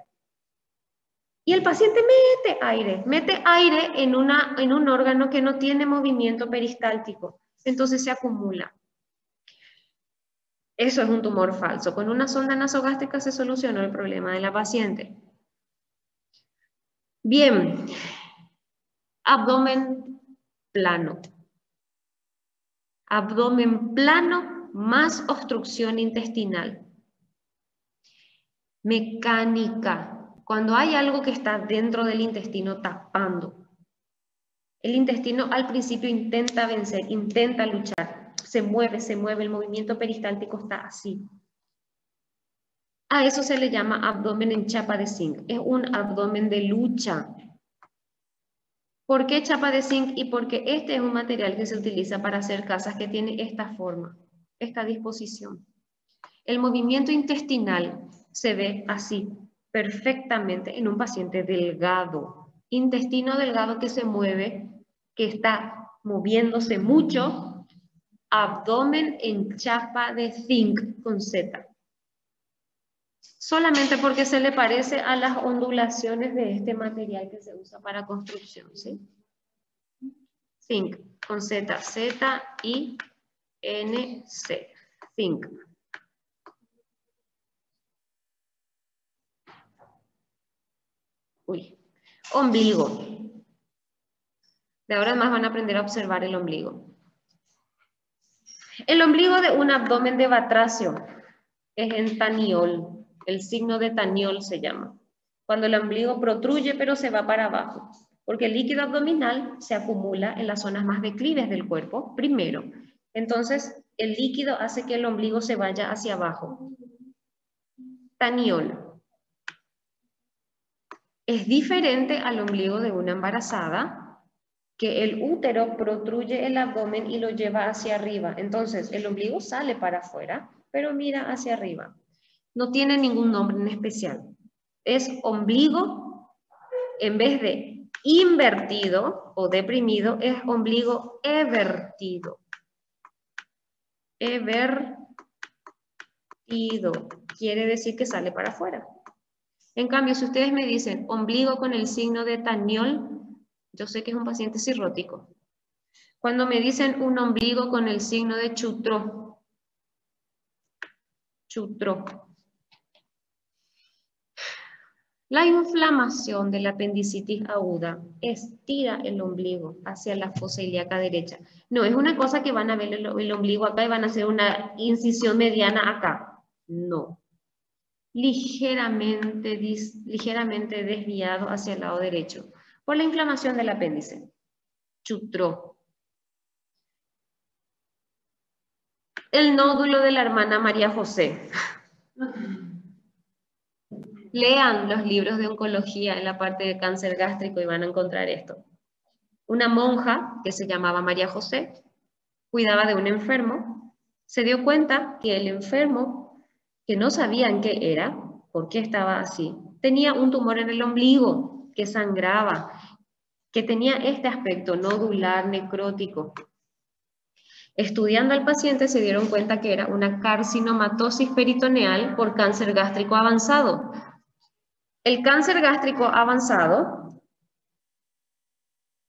S1: y el paciente mete aire, mete aire en, una, en un órgano que no tiene movimiento peristáltico, entonces se acumula. Eso es un tumor falso. Con una sonda nasogástrica se solucionó el problema de la paciente. Bien, abdomen plano. Abdomen plano más obstrucción intestinal. Mecánica, cuando hay algo que está dentro del intestino tapando. El intestino al principio intenta vencer, intenta luchar, se mueve, se mueve, el movimiento peristáltico está así. A eso se le llama abdomen en chapa de zinc. Es un abdomen de lucha. ¿Por qué chapa de zinc? Y porque este es un material que se utiliza para hacer casas que tiene esta forma, esta disposición. El movimiento intestinal se ve así, perfectamente en un paciente delgado, intestino delgado que se mueve, que está moviéndose mucho, abdomen en chapa de zinc con Z. Solamente porque se le parece a las ondulaciones de este material que se usa para construcción, ¿sí? Zinc con Z, Z, I, N, C, zinc. Uy, ombligo. De ahora más van a aprender a observar el ombligo. El ombligo de un abdomen de batracio es en taniol. El signo de taniol se llama. Cuando el ombligo protruye pero se va para abajo. Porque el líquido abdominal se acumula en las zonas más declives del cuerpo primero. Entonces, el líquido hace que el ombligo se vaya hacia abajo. Taniol. Es diferente al ombligo de una embarazada, que el útero protruye el abdomen y lo lleva hacia arriba. Entonces, el ombligo sale para afuera, pero mira hacia arriba. No tiene ningún nombre en especial. Es ombligo, en vez de invertido o deprimido, es ombligo evertido. Evertido. Quiere decir que sale para afuera. En cambio, si ustedes me dicen ombligo con el signo de Taniol, yo sé que es un paciente cirrótico. Cuando me dicen un ombligo con el signo de chutro. Chutro. La inflamación de la apendicitis aguda estira el ombligo hacia la fosa ilíaca derecha. No es una cosa que van a ver el, ombligo acá y van a hacer una incisión mediana acá. No. Ligeramente, ligeramente desviado hacia el lado derecho por la inflamación del apéndice. Chutro. El nódulo de la hermana María José. *laughs* Lean los libros de oncología en la parte de cáncer gástrico y van a encontrar esto. Una monja que se llamaba María José cuidaba de un enfermo, se dio cuenta que el enfermo, que no sabían qué era, por qué estaba así, tenía un tumor en el ombligo que sangraba, que tenía este aspecto nodular necrótico. Estudiando al paciente se dieron cuenta que era una carcinomatosis peritoneal por cáncer gástrico avanzado. El cáncer gástrico avanzado,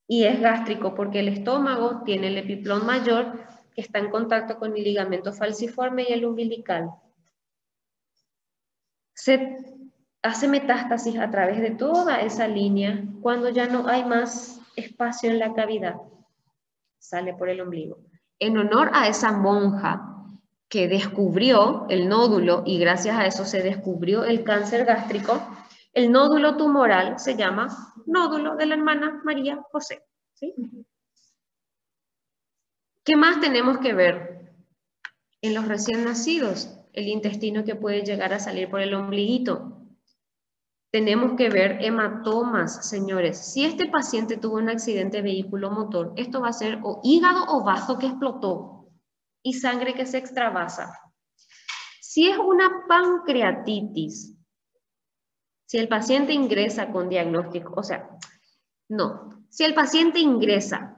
S1: y es gástrico porque el estómago tiene el epiplón mayor que está en contacto con el ligamento falciforme y el umbilical. Se hace metástasis a través de toda esa línea cuando ya no hay más espacio en la cavidad. Sale por el ombligo. En honor a esa monja que descubrió el nódulo y gracias a eso se descubrió el cáncer gástrico, el nódulo tumoral se llama nódulo de la hermana María José. ¿Qué más tenemos que ver? En los recién nacidos, el intestino que puede llegar a salir por el ombliguito. Tenemos que ver hematomas, señores. Si este paciente tuvo un accidente vehículo-motor, esto va a ser o hígado o vaso que explotó y sangre que se extravasa. Si es una pancreatitis, si el paciente ingresa con diagnóstico, o sea, no, si el paciente ingresa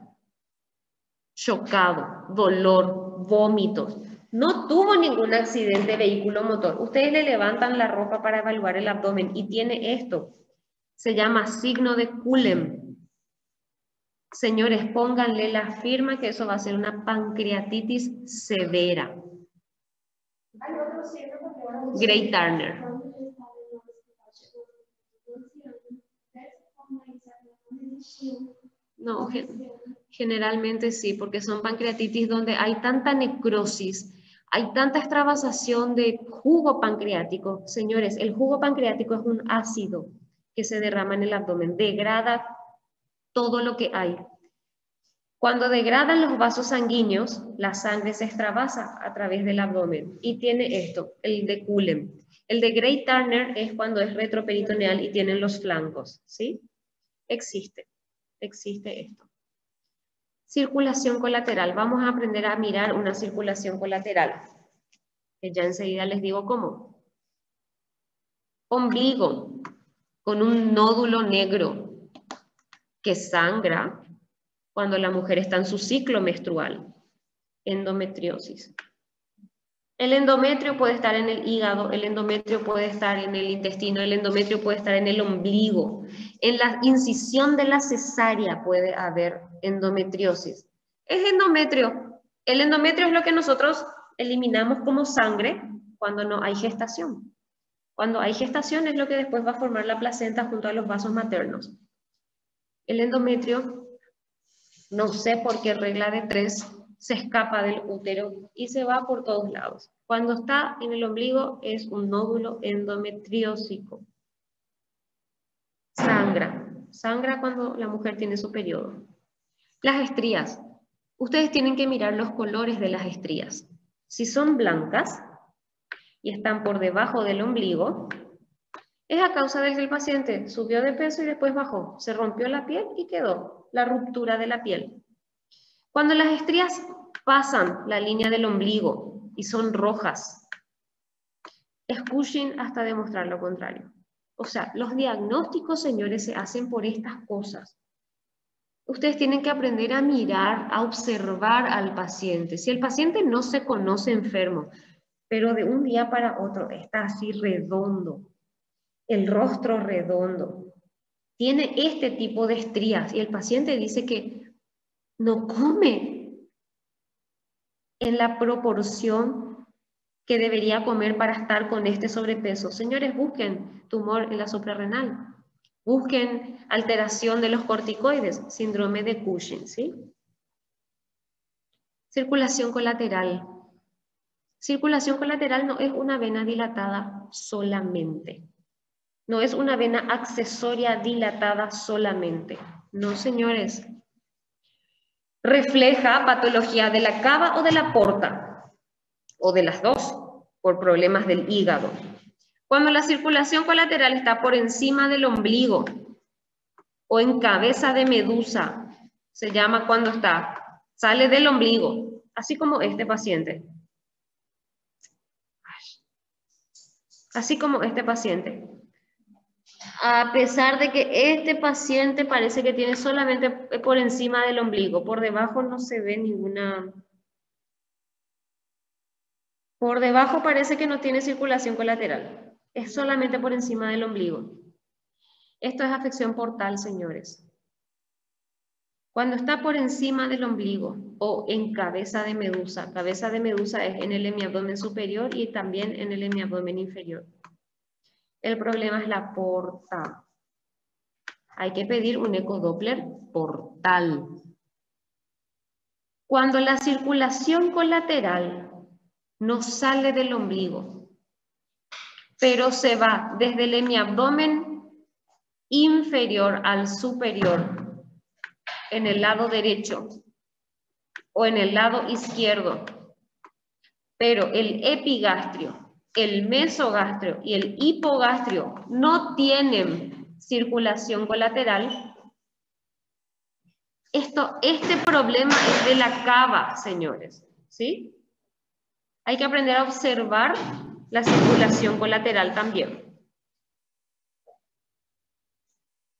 S1: chocado, dolor, vómitos, no tuvo ningún accidente vehículo-motor, ustedes le levantan la ropa para evaluar el abdomen y tiene esto, se llama signo de Culem. Señores, pónganle la firma que eso va a ser una pancreatitis severa. Gray Turner. No, gen- generalmente sí, porque son pancreatitis donde hay tanta necrosis, hay tanta extravasación de jugo pancreático. Señores, el jugo pancreático es un ácido que se derrama en el abdomen, degrada todo lo que hay. Cuando degradan los vasos sanguíneos, la sangre se extravasa a través del abdomen y tiene esto, el de Cullen. El de Gray Turner es cuando es retroperitoneal y tienen los flancos, ¿sí? Existe, existe esto. Circulación colateral. Vamos a aprender a mirar una circulación colateral. Que ya enseguida les digo cómo. Ombligo con un nódulo negro que sangra cuando la mujer está en su ciclo menstrual. Endometriosis. El endometrio puede estar en el hígado, el endometrio puede estar en el intestino, el endometrio puede estar en el ombligo. En la incisión de la cesárea puede haber endometriosis. Es endometrio. El endometrio es lo que nosotros eliminamos como sangre cuando no hay gestación. Cuando hay gestación es lo que después va a formar la placenta junto a los vasos maternos. El endometrio, no sé por qué regla de tres, se escapa del útero y se va por todos lados. Cuando está en el ombligo es un nódulo endometriósico. Sangra. Sangra cuando la mujer tiene su periodo. Las estrías. Ustedes tienen que mirar los colores de las estrías. Si son blancas y están por debajo del ombligo, es a causa de que el paciente subió de peso y después bajó. Se rompió la piel y quedó la ruptura de la piel. Cuando las estrías pasan la línea del ombligo y son rojas, es Cushing hasta demostrar lo contrario. O sea, los diagnósticos, señores, se hacen por estas cosas. Ustedes tienen que aprender a mirar, a observar al paciente. Si el paciente no se conoce enfermo, pero de un día para otro está así redondo, el rostro redondo, tiene este tipo de estrías y el paciente dice que no come, en la proporción que debería comer para estar con este sobrepeso. Señores, busquen tumor en la suprarrenal. Busquen alteración de los corticoides, síndrome de Cushing, ¿sí? Circulación colateral. Circulación colateral no es una vena dilatada solamente. No es una vena accesoria dilatada solamente. No, señores. Refleja patología de la cava o de la porta, o de las dos, por problemas del hígado. Cuando la circulación colateral está por encima del ombligo o en cabeza de medusa, se llama cuando está, sale del ombligo, así como este paciente. así como este paciente. A pesar de que este paciente parece que tiene solamente por encima del ombligo, por debajo no se ve ninguna... Por debajo parece que no tiene circulación colateral, es solamente por encima del ombligo. Esto es afección portal, señores. Cuando está por encima del ombligo o en cabeza de medusa, cabeza de medusa es en el hemiabdomen superior y también en el hemiabdomen inferior. El problema es la porta. Hay que pedir un ecodoppler portal. Cuando la circulación colateral no sale del ombligo, pero se va desde el hemiabdomen inferior al superior en el lado derecho o en el lado izquierdo, pero el epigastrio, el mesogastrio y el hipogastrio no tienen circulación colateral, esto, este problema es de la cava, señores, ¿sí? Hay que aprender a observar la circulación colateral también.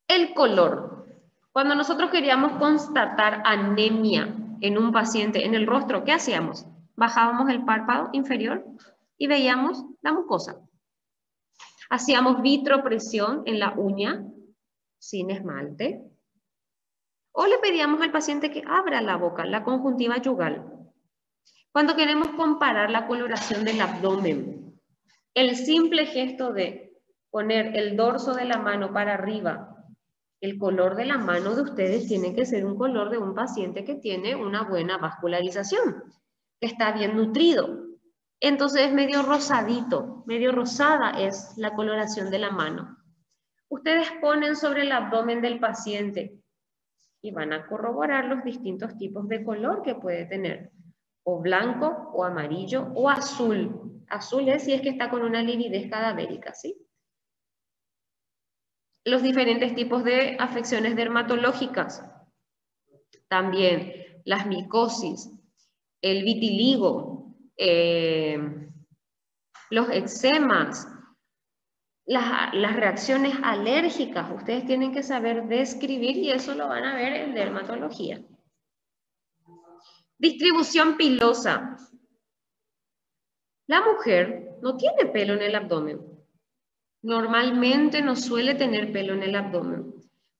S1: El color. Cuando nosotros queríamos constatar anemia en un paciente en el rostro, ¿qué hacíamos? Bajábamos el párpado inferior y veíamos la mucosa. Hacíamos vitropresión en la uña sin esmalte. O le pedíamos al paciente que abra la boca, la conjuntiva yugal. Cuando queremos comparar la coloración del abdomen, el simple gesto de poner el dorso de la mano para arriba el color de la mano de ustedes tiene que ser un color de un paciente que tiene una buena vascularización, que está bien nutrido. Entonces es medio rosadito, medio rosada es la coloración de la mano. Ustedes ponen sobre el abdomen del paciente y van a corroborar los distintos tipos de color que puede tener, o blanco, o amarillo, o azul. Azul es si es que está con una lividez cadavérica, ¿sí? los diferentes tipos de afecciones dermatológicas. También las micosis, el vitiligo, eh, los eczemas, las, las, reacciones alérgicas. Ustedes tienen que saber describir y eso lo van a ver en dermatología. Distribución pilosa. La mujer no tiene pelo en el abdomen. Normalmente no suele tener pelo en el abdomen.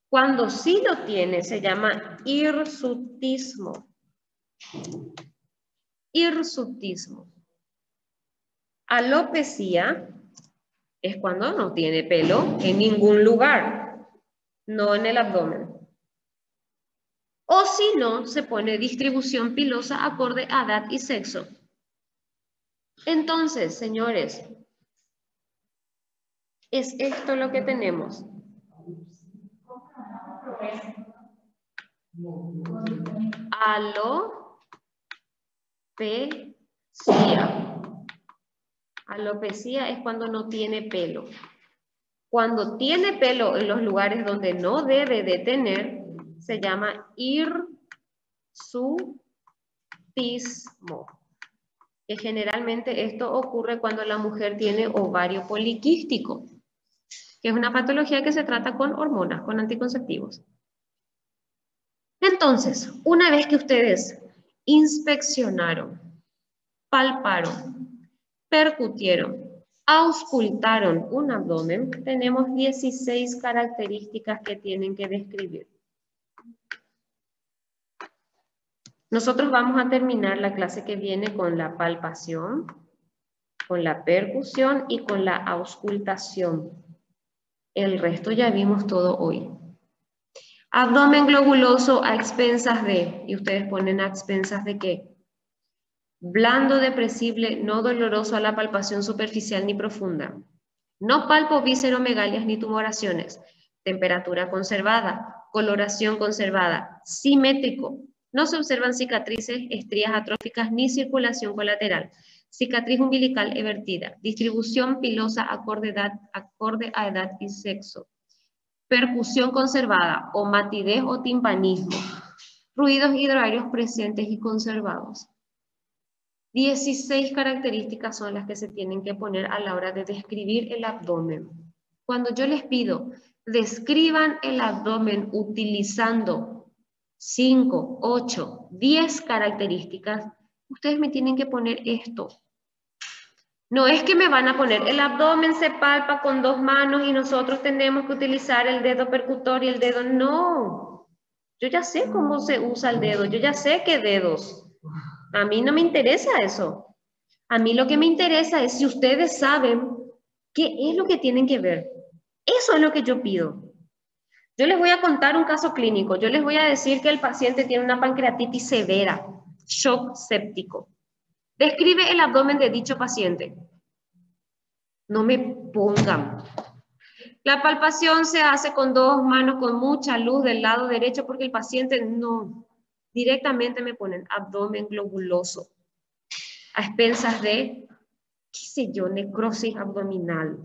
S1: Cuando sí lo tiene, se llama hirsutismo. Hirsutismo. Alopecia es cuando no tiene pelo en ningún lugar, no en el abdomen. O si no, se pone distribución pilosa acorde a edad y sexo. Entonces, señores, es esto lo que tenemos. Alopecia. Alopecia es cuando no tiene pelo. Cuando tiene pelo en los lugares donde no debe de tener, se llama hirsutismo. Que generalmente esto ocurre cuando la mujer tiene ovario poliquístico que es una patología que se trata con hormonas, con anticonceptivos. Entonces, una vez que ustedes inspeccionaron, palparon, percutieron, auscultaron un abdomen, tenemos 16 características que tienen que describir. Nosotros vamos a terminar la clase que viene con la palpación, con la percusión y con la auscultación. El resto ya vimos todo hoy. Abdomen globuloso a expensas de, y ustedes ponen a expensas de qué? Blando, depresible, no doloroso a la palpación superficial ni profunda. No palpo visceromegalias ni tumoraciones. Temperatura conservada, coloración conservada, simétrico. No se observan cicatrices, estrías atróficas ni circulación colateral. Cicatriz umbilical evertida. Distribución pilosa acorde, acorde a edad y sexo percusión conservada o matidez o timpanismo, ruidos hidroaéreos presentes y conservados. 16 características son las que se tienen que poner a la hora de describir el abdomen. Cuando yo les pido, describan el abdomen utilizando 5, 8, 10 características, ustedes me tienen que poner esto. No es que me van a poner, el abdomen se palpa con dos manos y nosotros tenemos que utilizar el dedo percutor y el dedo. No, yo ya sé cómo se usa el dedo, yo ya sé qué dedos. A mí no me interesa eso. A mí lo que me interesa es si ustedes saben qué es lo que tienen que ver. Eso es lo que yo pido. Yo les voy a contar un caso clínico. Yo les voy a decir que el paciente tiene una pancreatitis severa, shock séptico. Describe el abdomen de dicho paciente. No me pongan. La palpación se hace con dos manos con mucha luz del lado derecho porque el paciente no. Directamente me ponen abdomen globuloso. A expensas de, qué sé yo, necrosis abdominal.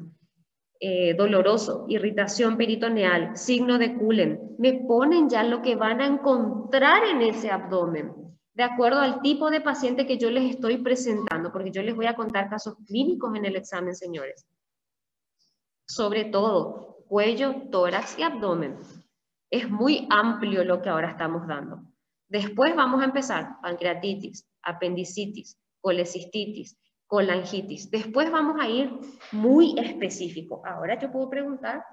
S1: Eh, doloroso, irritación peritoneal, signo de Cullen. Me ponen ya lo que van a encontrar en ese abdomen de acuerdo al tipo de paciente que yo les estoy presentando, porque yo les voy a contar casos clínicos en el examen, señores. Sobre todo, cuello, tórax y abdomen. Es muy amplio lo que ahora estamos dando. Después vamos a empezar pancreatitis, apendicitis, colecistitis, colangitis. Después vamos a ir muy específico. Ahora yo puedo preguntar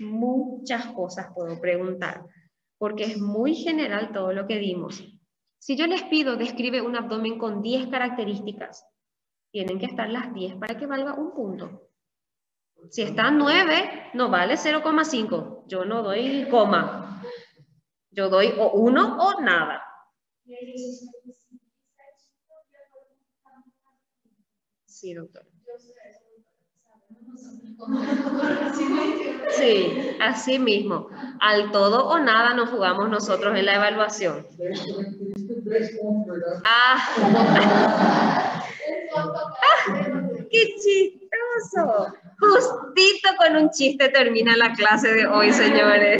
S1: muchas cosas, puedo preguntar, porque es muy general todo lo que dimos. Si yo les pido describe un abdomen con 10 características, tienen que estar las 10 para que valga un punto. Si están 9, no vale 0,5. Yo no doy coma. Yo doy o uno o nada. Sí, doctor. Sí, así mismo. Al todo o nada nos jugamos nosotros en la evaluación. Ah. *laughs* ¡Qué chistoso! Justito con un chiste termina la clase de hoy, señores.